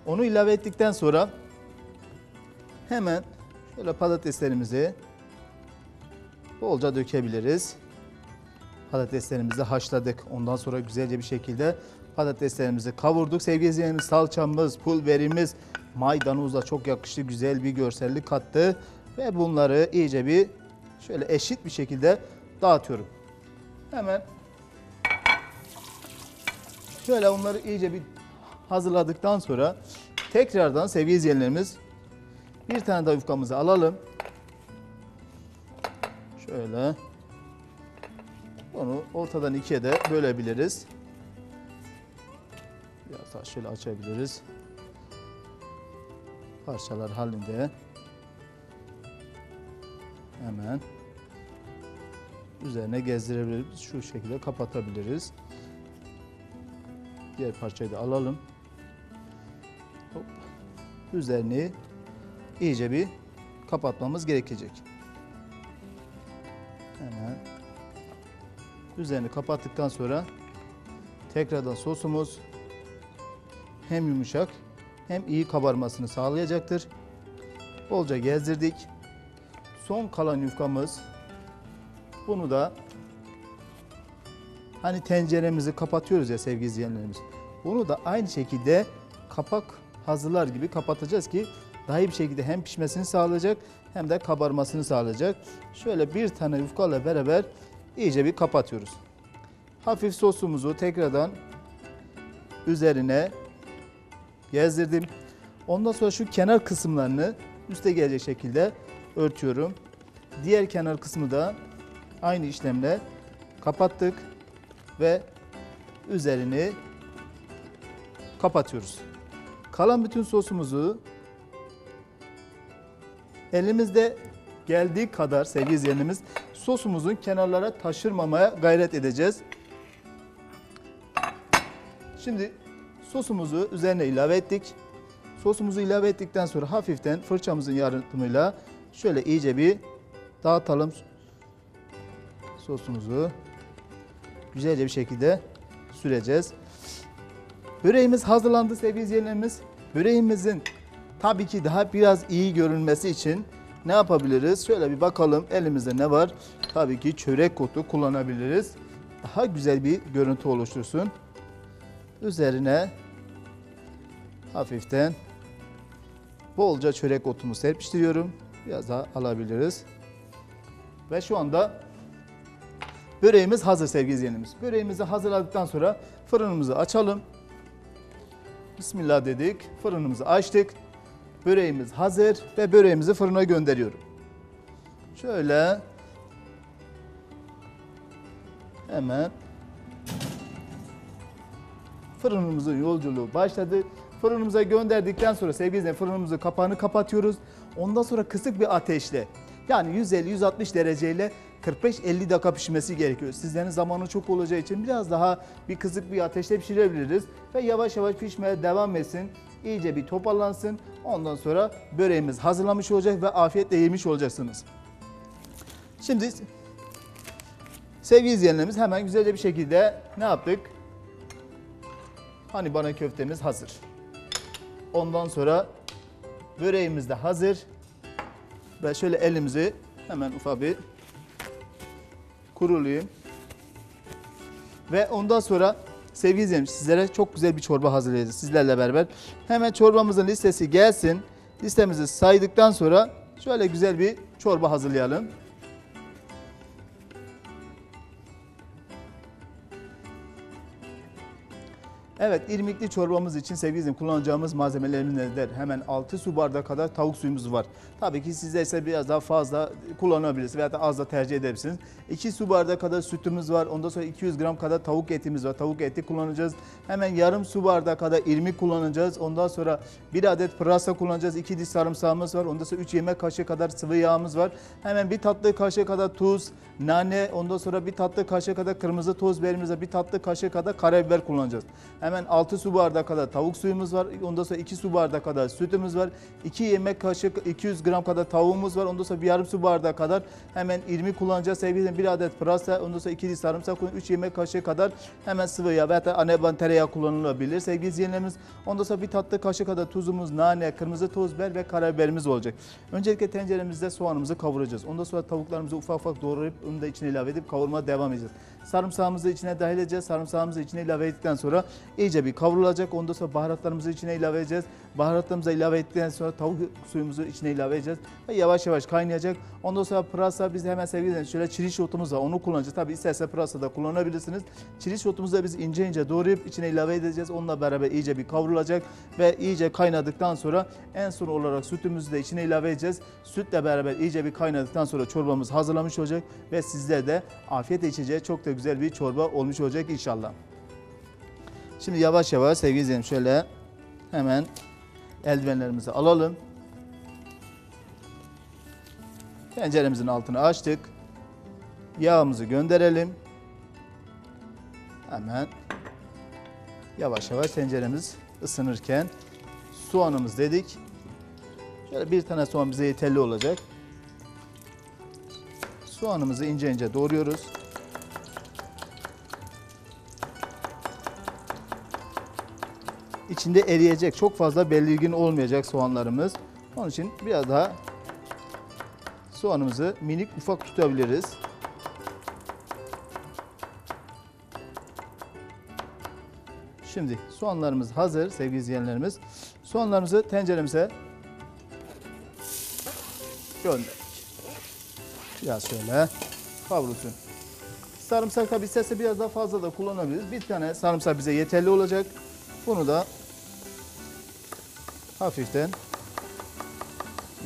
Onu ilave ettikten sonra hemen şöyle patateslerimizi bolca dökebiliriz. Patateslerimizi haşladık. Ondan sonra güzelce bir şekilde patateslerimizi kavurduk. Sevgili izleyenlerimiz salçamız, pulverimiz, maydanoz da çok yakıştı. Güzel bir görsellik kattı. Ve bunları iyice bir şöyle eşit bir şekilde dağıtıyorum. Hemen şöyle onları iyice bir hazırladıktan sonra tekrardan sevgili izleyenlerimiz bir tane daha yufkamızı alalım. Şöyle onu ortadan ikiye de bölebiliriz. Biraz daha şöyle açabiliriz. Parçalar halinde. Hemen üzerine gezdirebiliriz. Şu şekilde kapatabiliriz. Diğer parçayı da alalım. Hop. Üzerini iyice bir kapatmamız gerekecek. Hemen üzerini kapattıktan sonra tekrardan sosumuz hem yumuşak hem iyi kabarmasını sağlayacaktır. Bolca gezdirdik. Son kalan yufkamız bunu da hani tenceremizi kapatıyoruz ya sevgili izleyenlerimiz. Bunu da aynı şekilde kapak hazırlar gibi kapatacağız ki daha iyi bir şekilde hem pişmesini sağlayacak hem de kabarmasını sağlayacak. Şöyle bir tane yufkayla beraber iyice bir kapatıyoruz. Hafif sosumuzu tekrardan üzerine gezdirdim. Ondan sonra şu kenar kısımlarını üste gelecek şekilde örtüyorum. Diğer kenar kısmı da aynı işlemle kapattık ve üzerini kapatıyoruz. Kalan bütün sosumuzu elimizde geldiği kadar sevgili izleyenimiz sosumuzun kenarlara taşırmamaya gayret edeceğiz. Şimdi sosumuzu üzerine ilave ettik. Sosumuzu ilave ettikten sonra hafiften fırçamızın yardımıyla şöyle iyice bir dağıtalım sosumuzu. Güzelce bir şekilde süreceğiz. Böreğimiz hazırlandı sevgili izleyenlerimiz. Böreğimizin tabii ki daha biraz iyi görünmesi için ne yapabiliriz? Şöyle bir bakalım elimizde ne var? Tabii ki çörek otu kullanabiliriz. daha güzel bir görüntü oluştursun. Üzerine hafiften bolca çörek otumu serpiştiriyorum. Biraz daha alabiliriz. Ve şu anda böreğimiz hazır sevgili izleyenimiz. Böreğimizi hazırladıktan sonra fırınımızı açalım. Bismillah dedik. Fırınımızı açtık. Böreğimiz hazır ve böreğimizi fırına gönderiyorum. Şöyle hemen fırınımızın yolculuğu başladı. Fırınımıza gönderdikten sonra sevgili izleyenler fırınımızın kapağını kapatıyoruz. Ondan sonra kısık bir ateşle yani 150-160 dereceyle 45-50 dakika pişmesi gerekiyor. Sizlerin zamanı çok olacağı için biraz daha bir kısık bir ateşte pişirebiliriz. Ve yavaş yavaş pişmeye devam etsin. İyice bir toparlansın. Ondan sonra böreğimiz hazırlamış olacak ve afiyetle yemiş olacaksınız. Şimdi sevgili izleyenlerimiz hemen güzelce bir şekilde ne yaptık? Hani bana köftemiz hazır. Ondan sonra böreğimiz de hazır. Ve şöyle elimizi hemen ufak bir kurulayım. Ve ondan sonra sevgili izleyicilerim sizlere çok güzel bir çorba hazırlayacağız sizlerle beraber. Hemen çorbamızın listesi gelsin. Listemizi saydıktan sonra şöyle güzel bir çorba hazırlayalım. Evet, irmikli çorbamız için sevgili izleyicilerim kullanacağımız malzemelerimiz neler? Hemen 6 su bardağı kadar tavuk suyumuz var. Tabii ki sizde ise biraz daha fazla kullanabilirsiniz veya da az da tercih edebilirsiniz. 2 su bardağı kadar sütümüz var. Ondan sonra 200 gram kadar tavuk etimiz var. Tavuk eti kullanacağız. Hemen yarım su bardağı kadar irmik kullanacağız. Ondan sonra 1 adet pırasa kullanacağız. 2 diş sarımsağımız var. Ondan sonra 3 yemek kaşığı kadar sıvı yağımız var. Hemen bir tatlı kaşığı kadar tuz, nane, ondan sonra bir tatlı kaşığı kadar kırmızı toz biberimiz var. Bir tatlı kaşığı kadar karabiber kullanacağız. Hemen 6 su bardağı kadar tavuk suyumuz var. Ondan sonra 2 su bardağı kadar sütümüz var. 2 yemek kaşığı 200 gram kadar tavuğumuz var. Ondan sonra bir yarım su bardağı kadar hemen irmik kullanacağız. Sevgili bir adet pırasa, ondan sonra 2 diş sarımsak, 3 yemek kaşığı kadar hemen sıvı yağ veya anaban tereyağı kullanılabilir. Sevgili izleyenlerimiz ondan sonra bir tatlı kaşığı kadar tuzumuz, nane, kırmızı toz biber ve karabiberimiz olacak. Öncelikle tenceremizde soğanımızı kavuracağız. Ondan sonra tavuklarımızı ufak ufak doğrayıp onu da içine ilave edip kavurmaya devam edeceğiz. Sarımsağımızı içine dahil edeceğiz. Sarımsağımızı içine ilave ettikten sonra iyice bir kavrulacak. Ondan sonra baharatlarımızı içine ilave edeceğiz. Baharatlarımızı ilave ettikten sonra tavuk suyumuzu içine ilave edeceğiz. Ve yavaş yavaş kaynayacak. Ondan sonra pırasa biz hemen sevgili şöyle çiriş otumuz var. Onu kullanacağız. Tabi isterse pırasa da kullanabilirsiniz. Çiriş otumuzu da biz ince ince doğrayıp içine ilave edeceğiz. Onunla beraber iyice bir kavrulacak. Ve iyice kaynadıktan sonra en son olarak sütümüzü de içine ilave edeceğiz. Sütle beraber iyice bir kaynadıktan sonra çorbamız hazırlamış olacak. Ve sizler de afiyetle içeceği çok da güzel bir çorba olmuş olacak inşallah. Şimdi yavaş yavaş sevgili izleyicilerim şöyle hemen eldivenlerimizi alalım. Tenceremizin altını açtık. Yağımızı gönderelim. Hemen yavaş yavaş tenceremiz ısınırken soğanımız dedik. Şöyle bir tane soğan bize yeterli olacak. Soğanımızı ince ince doğruyoruz. İçinde eriyecek. Çok fazla belirgin olmayacak soğanlarımız. Onun için biraz daha soğanımızı minik ufak tutabiliriz. Şimdi soğanlarımız hazır sevgili izleyenlerimiz. Soğanlarımızı tenceremize gönderdik. Biraz şöyle kavrulsun. Sarımsak tabi isterse biraz daha fazla da kullanabiliriz. Bir tane sarımsak bize yeterli olacak. Bunu da hafiften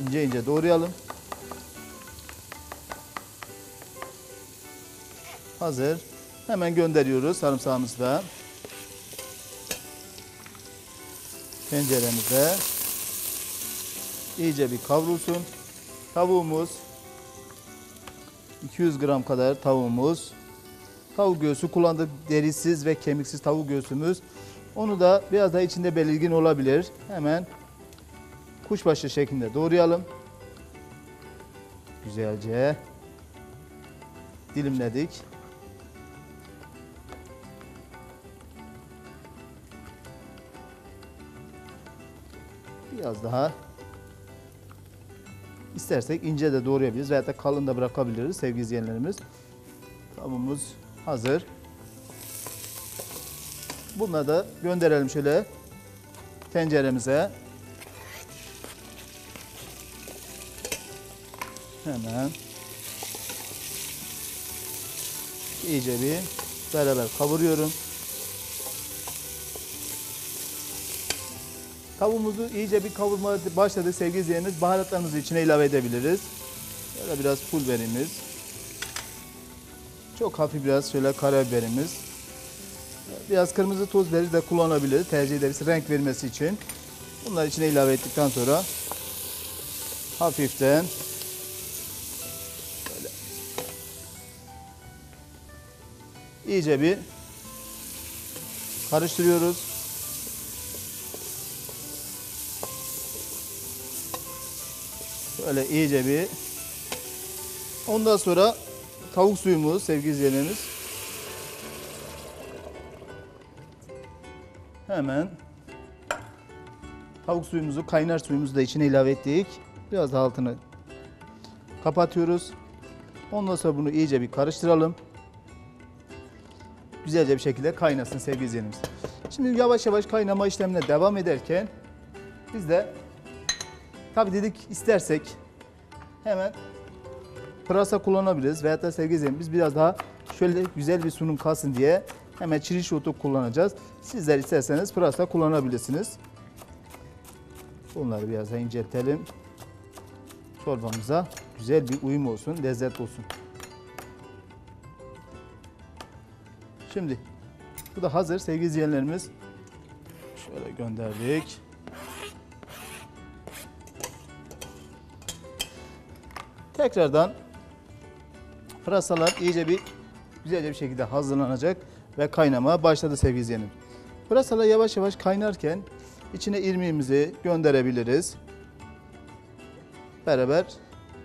ince ince doğrayalım. Hazır. Hemen gönderiyoruz sarımsağımızı da. Tenceremize iyice bir kavrulsun. Tavuğumuz 200 gram kadar tavuğumuz. Tavuk göğsü kullandık. Derisiz ve kemiksiz tavuk göğsümüz. Onu da biraz daha içinde belirgin olabilir. Hemen kuşbaşı şeklinde doğrayalım. Güzelce dilimledik. Biraz daha istersek ince de doğrayabiliriz veya da kalın da bırakabiliriz sevgili izleyenlerimiz. Tavuğumuz hazır. Bunları da gönderelim şöyle tenceremize. Hemen iyice bir beraber kavuruyorum. Tavuğumuzu iyice bir kavurmaya başladı sevgili izleyenimiz. Baharatlarımızı içine ilave edebiliriz. Böyle biraz pul biberimiz. Çok hafif biraz şöyle karabiberimiz. Biraz kırmızı toz biberi de kullanabiliriz. Tercih ederiz renk vermesi için. Bunları içine ilave ettikten sonra hafiften iyice bir karıştırıyoruz. Böyle iyice bir ondan sonra tavuk suyumuz sevgili izleyenlerimiz. Hemen tavuk suyumuzu, kaynar suyumuzu da içine ilave ettik. Biraz da altını kapatıyoruz. Ondan sonra bunu iyice bir karıştıralım. Güzelce bir şekilde kaynasın sevgili izleyenimiz. Şimdi yavaş yavaş kaynama işlemine devam ederken biz de tabi dedik istersek hemen pırasa kullanabiliriz. Veyahut da sevgili izleyenimiz biraz daha şöyle güzel bir sunum kalsın diye hemen çiriş otu kullanacağız. Sizler isterseniz pırasa kullanabilirsiniz. Bunları biraz inceltelim. Çorbamıza güzel bir uyum olsun, lezzet olsun. Şimdi bu da hazır sevgili izleyenlerimiz. Şöyle gönderdik. Tekrardan pırasalar iyice bir güzelce bir şekilde hazırlanacak ve kaynamaya başladı sevgili izleyenim. Pırasalar yavaş yavaş kaynarken içine irmiğimizi gönderebiliriz. Beraber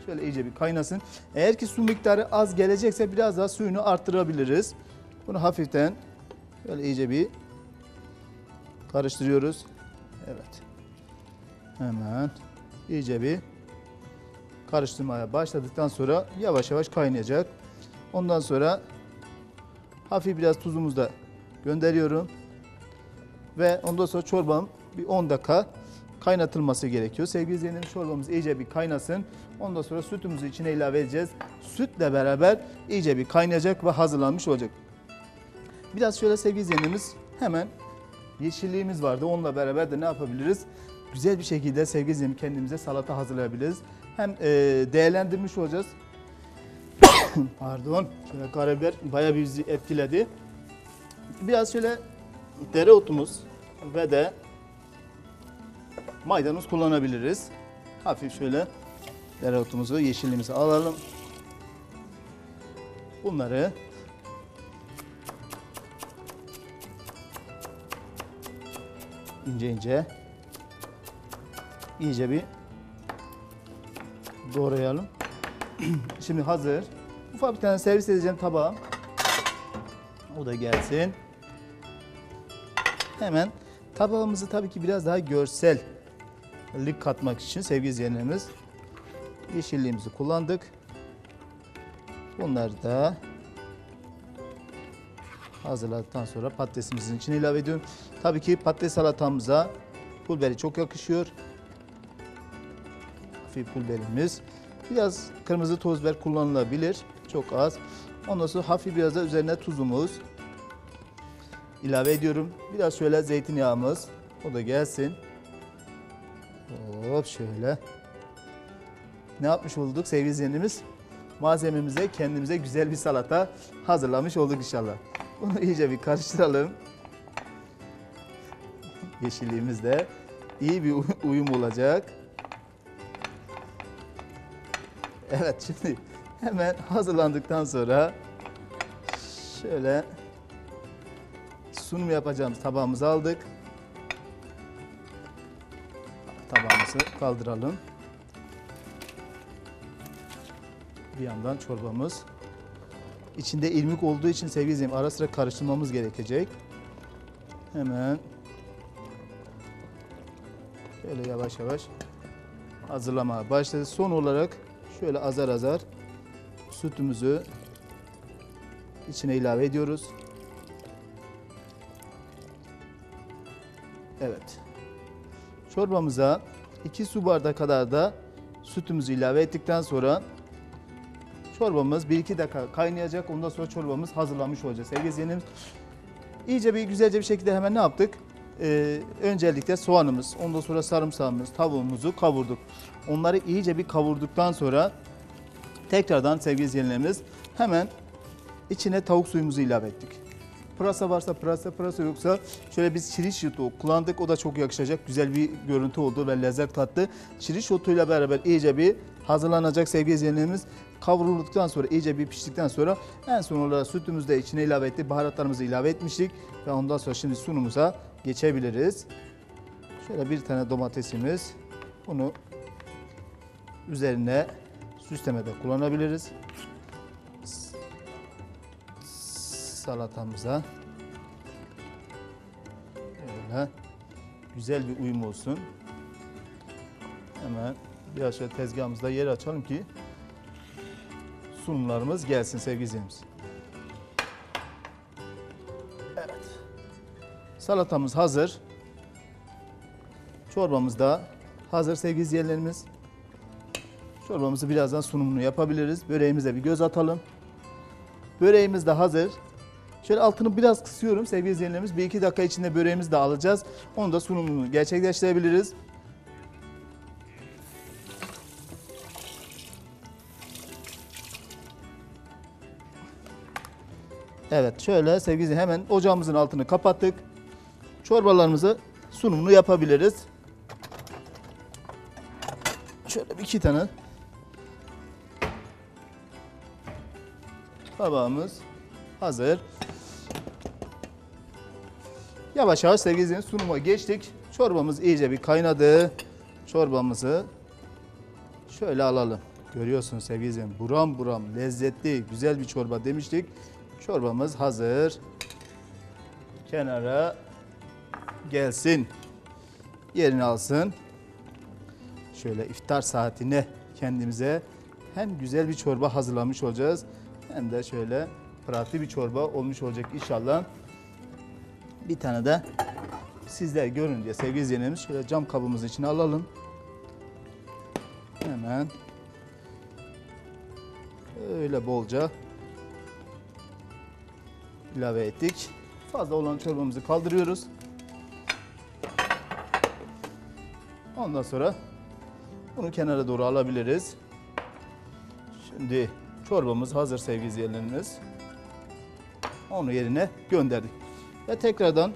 şöyle iyice bir kaynasın. Eğer ki su miktarı az gelecekse biraz daha suyunu arttırabiliriz. Bunu hafiften böyle iyice bir karıştırıyoruz. Evet. Hemen iyice bir karıştırmaya başladıktan sonra yavaş yavaş kaynayacak. Ondan sonra hafif biraz tuzumuzu da gönderiyorum. Ve ondan sonra çorbam bir 10 dakika kaynatılması gerekiyor. Sevgili izleyenlerim çorbamız iyice bir kaynasın. Ondan sonra sütümüzü içine ilave edeceğiz. Sütle beraber iyice bir kaynayacak ve hazırlanmış olacak. Biraz şöyle sevgili izleyenlerimiz hemen yeşilliğimiz vardı. Onunla beraber de ne yapabiliriz? Güzel bir şekilde sevgili izleyenlerim kendimize salata hazırlayabiliriz. Hem e, değerlendirmiş olacağız. *coughs* Pardon. Şöyle karabiber bayağı bizi etkiledi. Biraz şöyle dereotumuz ve de maydanoz kullanabiliriz. Hafif şöyle dereotumuzu, yeşilliğimizi alalım. Bunları ince ince iyice bir doğrayalım. *clears throat* Şimdi hazır. Ufak bir tane servis edeceğim tabağa. O da gelsin. Hemen tabağımızı tabii ki biraz daha görsellik katmak için sevgili izleyenlerimiz yeşilliğimizi kullandık. Bunları da hazırladıktan sonra patatesimizin içine ilave ediyorum. Tabii ki patates salatamıza pul biberi çok yakışıyor. Hafif pul biberimiz. Biraz kırmızı toz biber kullanılabilir. Çok az. Ondan sonra hafif biraz da üzerine tuzumuz ilave ediyorum. Biraz şöyle zeytinyağımız. O da gelsin. Hop şöyle. Ne yapmış olduk sevgili izleyenlerimiz? Malzememize kendimize güzel bir salata hazırlamış olduk inşallah. Bunu iyice bir karıştıralım. Yeşilliğimiz de iyi bir uyum olacak. Evet şimdi hemen hazırlandıktan sonra şöyle sunum yapacağımız tabağımızı aldık. Tabağımızı kaldıralım. Bir yandan çorbamız. İçinde irmik olduğu için sevgili ara sıra karıştırmamız gerekecek. Hemen şöyle yavaş yavaş hazırlamaya başladı. Son olarak şöyle azar azar sütümüzü içine ilave ediyoruz. Evet. Çorbamıza 2 su bardağı kadar da sütümüzü ilave ettikten sonra çorbamız 1-2 dakika kaynayacak. Ondan sonra çorbamız hazırlanmış olacak. Sevgili izleyenlerimiz iyice bir güzelce bir şekilde hemen ne yaptık? Ee, öncelikle soğanımız, ondan sonra sarımsağımız, tavuğumuzu kavurduk. Onları iyice bir kavurduktan sonra tekrardan sevgili izleyenlerimiz hemen içine tavuk suyumuzu ilave ettik. Pırasa varsa pırasa, pırasa yoksa şöyle biz çiriş otu kullandık. O da çok yakışacak. Güzel bir görüntü oldu ve lezzet kattı. Çiriş otuyla beraber iyice bir hazırlanacak sevgili izleyenlerimiz. Kavrulduktan sonra, iyice bir piştikten sonra en son olarak sütümüzü de içine ilave ettik. Baharatlarımızı ilave etmiştik. Ve ondan sonra şimdi sunumuza geçebiliriz. Şöyle bir tane domatesimiz. Bunu üzerine süslemede kullanabiliriz. salatamıza böyle güzel bir uyum olsun. Hemen biraz şöyle tezgahımızda yer açalım ki sunumlarımız gelsin sevgili izleyicilerimiz. Evet. Salatamız hazır. Çorbamız da hazır sevgili izleyenlerimiz. Çorbamızı birazdan sunumunu yapabiliriz. Böreğimize bir göz atalım. Böreğimiz de hazır. Şöyle altını biraz kısıyorum sevgili izleyenlerimiz. Bir iki dakika içinde böreğimizi de alacağız. Onu da sunumunu gerçekleştirebiliriz. Evet şöyle sevgili hemen ocağımızın altını kapattık. Çorbalarımızı sunumunu yapabiliriz. Şöyle bir iki tane tabağımız hazır. Yavaş yavaş sevgili sunuma geçtik. Çorbamız iyice bir kaynadı. Çorbamızı şöyle alalım. Görüyorsunuz sevgili izleyiciler buram buram lezzetli güzel bir çorba demiştik. Çorbamız hazır. Kenara gelsin. Yerini alsın. Şöyle iftar saatine kendimize hem güzel bir çorba hazırlamış olacağız hem de şöyle pratik bir çorba olmuş olacak inşallah. Bir tane de sizler görün diye sevgili izleyenlerimiz şöyle cam kabımızın içine alalım. Hemen öyle bolca ilave ettik. Fazla olan çorbamızı kaldırıyoruz. Ondan sonra bunu kenara doğru alabiliriz. Şimdi çorbamız hazır sevgili izleyenlerimiz. Onu yerine gönderdik. Ve tekrardan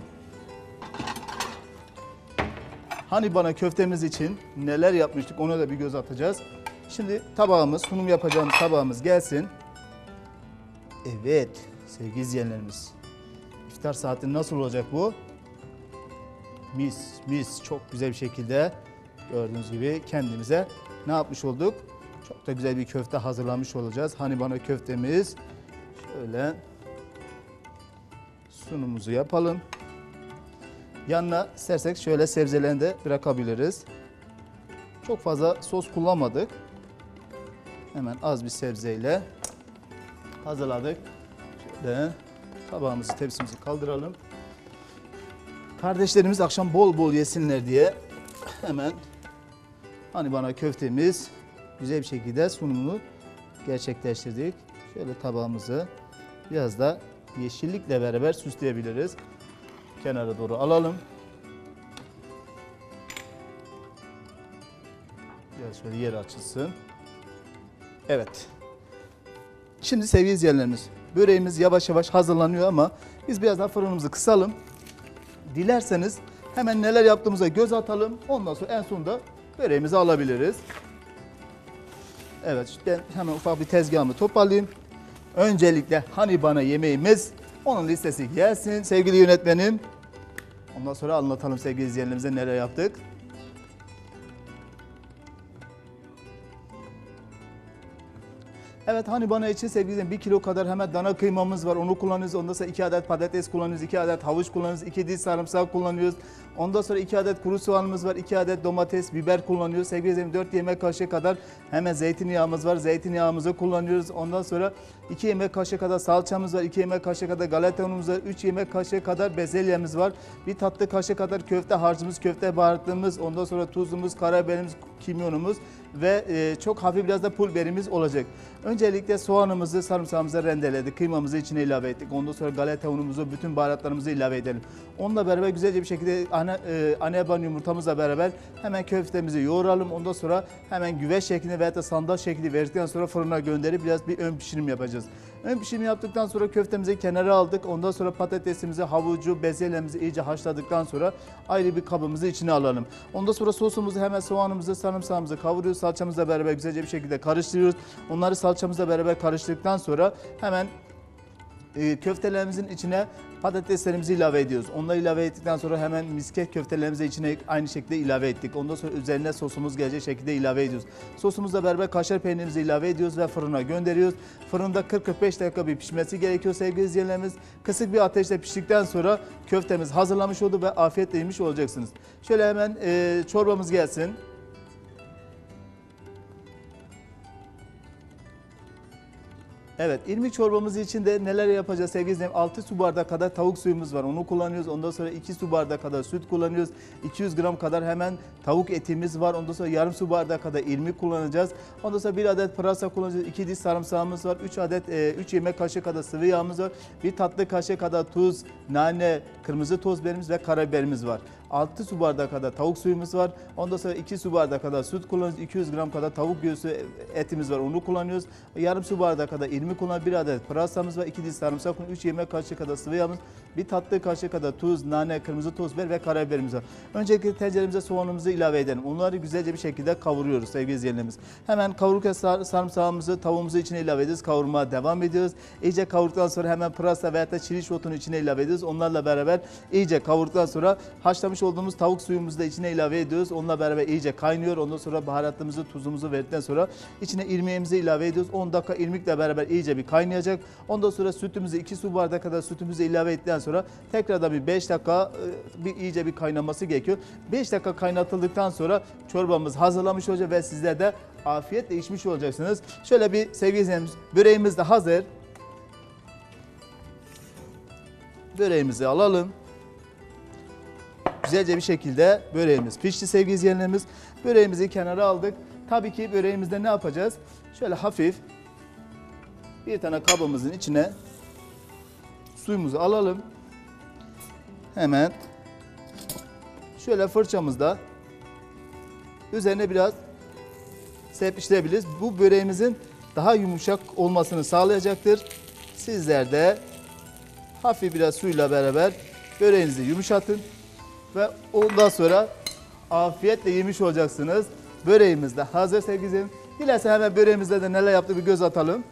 hani bana köftemiz için neler yapmıştık ona da bir göz atacağız. Şimdi tabağımız, sunum yapacağımız tabağımız gelsin. Evet sevgili izleyenlerimiz. İftar saati nasıl olacak bu? Mis mis çok güzel bir şekilde gördüğünüz gibi kendimize ne yapmış olduk? Çok da güzel bir köfte hazırlamış olacağız. Hani bana köftemiz şöyle sunumuzu yapalım. Yanına istersek şöyle sebzelerini de bırakabiliriz. Çok fazla sos kullanmadık. Hemen az bir sebzeyle hazırladık. Şöyle tabağımızı, tepsimizi kaldıralım. Kardeşlerimiz akşam bol bol yesinler diye hemen hani bana köftemiz güzel bir şekilde sunumunu gerçekleştirdik. Şöyle tabağımızı biraz da yeşillikle beraber süsleyebiliriz. Kenara doğru alalım. Biraz şöyle yer açılsın. Evet. Şimdi sevgili izleyenlerimiz, böreğimiz yavaş yavaş hazırlanıyor ama biz biraz daha fırınımızı kısalım. Dilerseniz hemen neler yaptığımıza göz atalım. Ondan sonra en sonunda böreğimizi alabiliriz. Evet, ben hemen ufak bir tezgahımı toparlayayım. Öncelikle hani bana yemeğimiz, onun listesi gelsin sevgili yönetmenim. Ondan sonra anlatalım sevgili izleyenlerimize neler yaptık. Evet hani bana için sevgili bir kilo kadar hemen dana kıymamız var. Onu kullanıyoruz. Ondan sonra iki adet patates kullanıyoruz. iki adet havuç kullanıyoruz. iki diş sarımsak kullanıyoruz. Ondan sonra iki adet kuru soğanımız var. iki adet domates, biber kullanıyoruz. Sevgili izleyen, 4 yemek kaşığı kadar hemen zeytinyağımız var. Zeytinyağımızı kullanıyoruz. Ondan sonra 2 yemek kaşığı kadar salçamız var. 2 yemek kaşığı kadar galeta unumuz var. 3 yemek kaşığı kadar bezelyemiz var. Bir tatlı kaşığı kadar köfte harcımız, köfte baharatlığımız, ondan sonra tuzumuz, karabiberimiz, kimyonumuz ve e, çok hafif biraz da pul olacak. Öncelikle soğanımızı, sarımsağımızı rendeledik. Kıymamızı içine ilave ettik. Ondan sonra galeta unumuzu, bütün baharatlarımızı ilave edelim. Onunla beraber güzelce bir şekilde ana, e, anayaban yumurtamızla beraber hemen köftemizi yoğuralım. Ondan sonra hemen güveç şeklinde veya da sandal şekli verdikten sonra fırına gönderip biraz bir ön pişirim yapacağız. Ön pişirim yaptıktan sonra köftemizi kenara aldık. Ondan sonra patatesimizi, havucu, bezelyemizi iyice haşladıktan sonra ayrı bir kabımızı içine alalım. Ondan sonra sosumuzu hemen soğanımızı, sarımsağımızı kavuruyoruz. Salçamızla beraber güzelce bir şekilde karıştırıyoruz. Onları salçamızla beraber karıştırdıktan sonra hemen e, köftelerimizin içine patateslerimizi ilave ediyoruz. Onları ilave ettikten sonra hemen misket köftelerimizi içine aynı şekilde ilave ettik. Ondan sonra üzerine sosumuz gelecek şekilde ilave ediyoruz. Sosumuzla beraber kaşar peynirimizi ilave ediyoruz ve fırına gönderiyoruz. Fırında 40-45 dakika bir pişmesi gerekiyor sevgili izleyenlerimiz. Kısık bir ateşte piştikten sonra köftemiz hazırlamış oldu ve afiyetle yemiş olacaksınız. Şöyle hemen e, çorbamız gelsin. Evet, irmik çorbamız için de neler yapacağız sevgili izleyicilerim? 6 su bardağı kadar tavuk suyumuz var. Onu kullanıyoruz. Ondan sonra 2 su bardağı kadar süt kullanıyoruz. 200 gram kadar hemen tavuk etimiz var. Ondan sonra yarım su bardağı kadar irmik kullanacağız. Ondan sonra 1 adet pırasa kullanacağız. 2 diş sarımsağımız var. 3 adet 3 yemek kaşığı kadar sıvı yağımız var. 1 tatlı kaşığı kadar tuz, nane, kırmızı toz biberimiz ve karabiberimiz var. 6 su bardağı kadar tavuk suyumuz var. Ondan sonra 2 su bardağı kadar süt kullanıyoruz. 200 gram kadar tavuk göğsü etimiz var. Onu kullanıyoruz. Yarım su bardağı kadar irmik kullanıyoruz. 1 adet pırasamız var. 2 diş sarımsak, 3 yemek kaşığı kadar sıvı yağımız, 1 tatlı kaşığı kadar tuz, nane, kırmızı toz biber ve karabiberimiz var. Öncelikle tenceremize soğanımızı ilave edelim. Onları güzelce bir şekilde kavuruyoruz sevgili izleyenlerimiz. Hemen kavururken sar- sarımsağımızı, tavuğumuzu içine ilave ediyoruz. Kavurmaya devam ediyoruz. İyice kavurduktan sonra hemen pırasa veya da çiliç otunu içine ilave ediyoruz. Onlarla beraber iyice kavurduktan sonra haşlamış olduğumuz tavuk suyumuzu da içine ilave ediyoruz. Onunla beraber iyice kaynıyor. Ondan sonra baharatlığımızı, tuzumuzu verdikten sonra içine irmiğimizi ilave ediyoruz. 10 dakika irmikle beraber iyice bir kaynayacak. Ondan sonra sütümüzü 2 su bardağı kadar sütümüzü ilave ettikten sonra tekrardan bir 5 dakika e, bir iyice bir kaynaması gerekiyor. 5 dakika kaynatıldıktan sonra çorbamız hazırlamış olacak ve sizler de afiyetle içmiş olacaksınız. Şöyle bir sevgili izleyicilerimiz böreğimiz de hazır. Böreğimizi alalım. Güzelce bir şekilde böreğimiz pişti sevgili izleyenlerimiz. Böreğimizi kenara aldık. Tabii ki böreğimizde ne yapacağız? Şöyle hafif bir tane kabımızın içine suyumuzu alalım. Hemen şöyle fırçamızda üzerine biraz serpiştirebiliriz. Bu böreğimizin daha yumuşak olmasını sağlayacaktır. Sizler de hafif biraz suyla beraber böreğinizi yumuşatın ve ondan sonra afiyetle yemiş olacaksınız. Böreğimiz de hazır sevgili izleyicilerim. Dilersen hemen böreğimizde de neler yaptı bir göz atalım.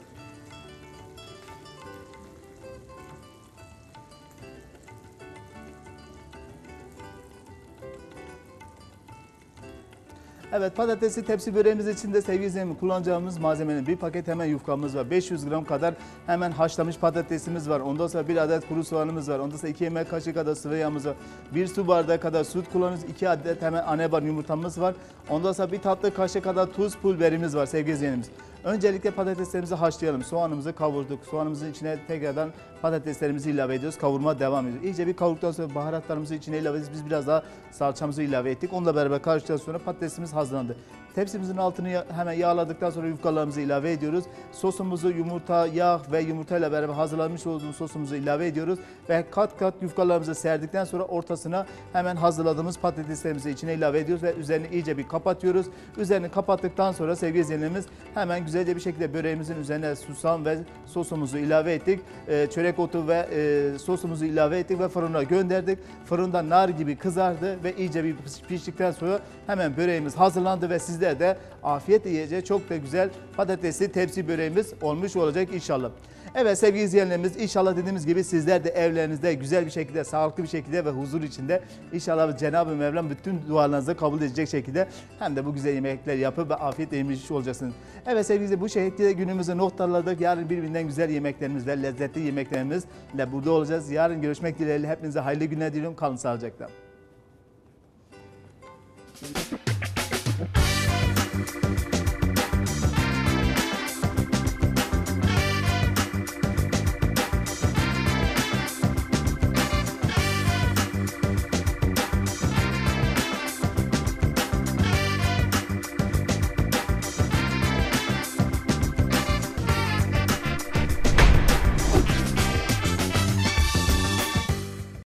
Evet patatesli tepsi böreğimiz için de sevgili izleyicilerim kullanacağımız malzemenin bir paket hemen yufkamız var. 500 gram kadar hemen haşlamış patatesimiz var. Ondan sonra bir adet kuru soğanımız var. Ondan sonra 2 yemek kaşığı kadar sıvı yağımız var. 1 su bardağı kadar süt kullanıyoruz. 2 adet hemen anebar yumurtamız var. Ondan sonra bir tatlı kaşığı kadar tuz pul biberimiz var sevgili izleyicilerimiz. Öncelikle patateslerimizi haşlayalım. Soğanımızı kavurduk. Soğanımızın içine tekrardan patateslerimizi ilave ediyoruz. Kavurma devam ediyoruz. İyice bir kavurduktan sonra baharatlarımızı içine ilave ediyoruz. Biz biraz daha salçamızı ilave ettik. Onunla beraber karıştıktan sonra patatesimiz hazırlandı. Tepsimizin altını hemen yağladıktan sonra yufkalarımızı ilave ediyoruz. Sosumuzu yumurta, yağ ve yumurtayla beraber hazırlanmış olduğumuz sosumuzu ilave ediyoruz. Ve kat kat yufkalarımızı serdikten sonra ortasına hemen hazırladığımız patateslerimizi içine ilave ediyoruz ve üzerini iyice bir kapatıyoruz. Üzerini kapattıktan sonra sevgili izleyenlerimiz hemen güzelce bir şekilde böreğimizin üzerine susam ve sosumuzu ilave ettik. Ee, çörek otu ve e, sosumuzu ilave ettik ve fırına gönderdik. Fırında nar gibi kızardı ve iyice bir piştikten sonra hemen böreğimiz hazırlandı ve sizler de afiyetle yiyeceği çok da güzel patatesli tepsi böreğimiz olmuş olacak inşallah. Evet sevgili izleyenlerimiz inşallah dediğimiz gibi sizler de evlerinizde güzel bir şekilde, sağlıklı bir şekilde ve huzur içinde inşallah Cenab-ı Mevlam bütün dualarınızı kabul edecek şekilde hem de bu güzel yemekler yapıp ve afiyetle yemiş olacaksınız. Evet sevgili izleyenler, bu şekilde günümüzü noktaladık. Yarın birbirinden güzel yemeklerimizle, lezzetli yemeklerimizle burada olacağız. Yarın görüşmek dileğiyle hepinize hayırlı günler diliyorum. Kalın sağlıcakla.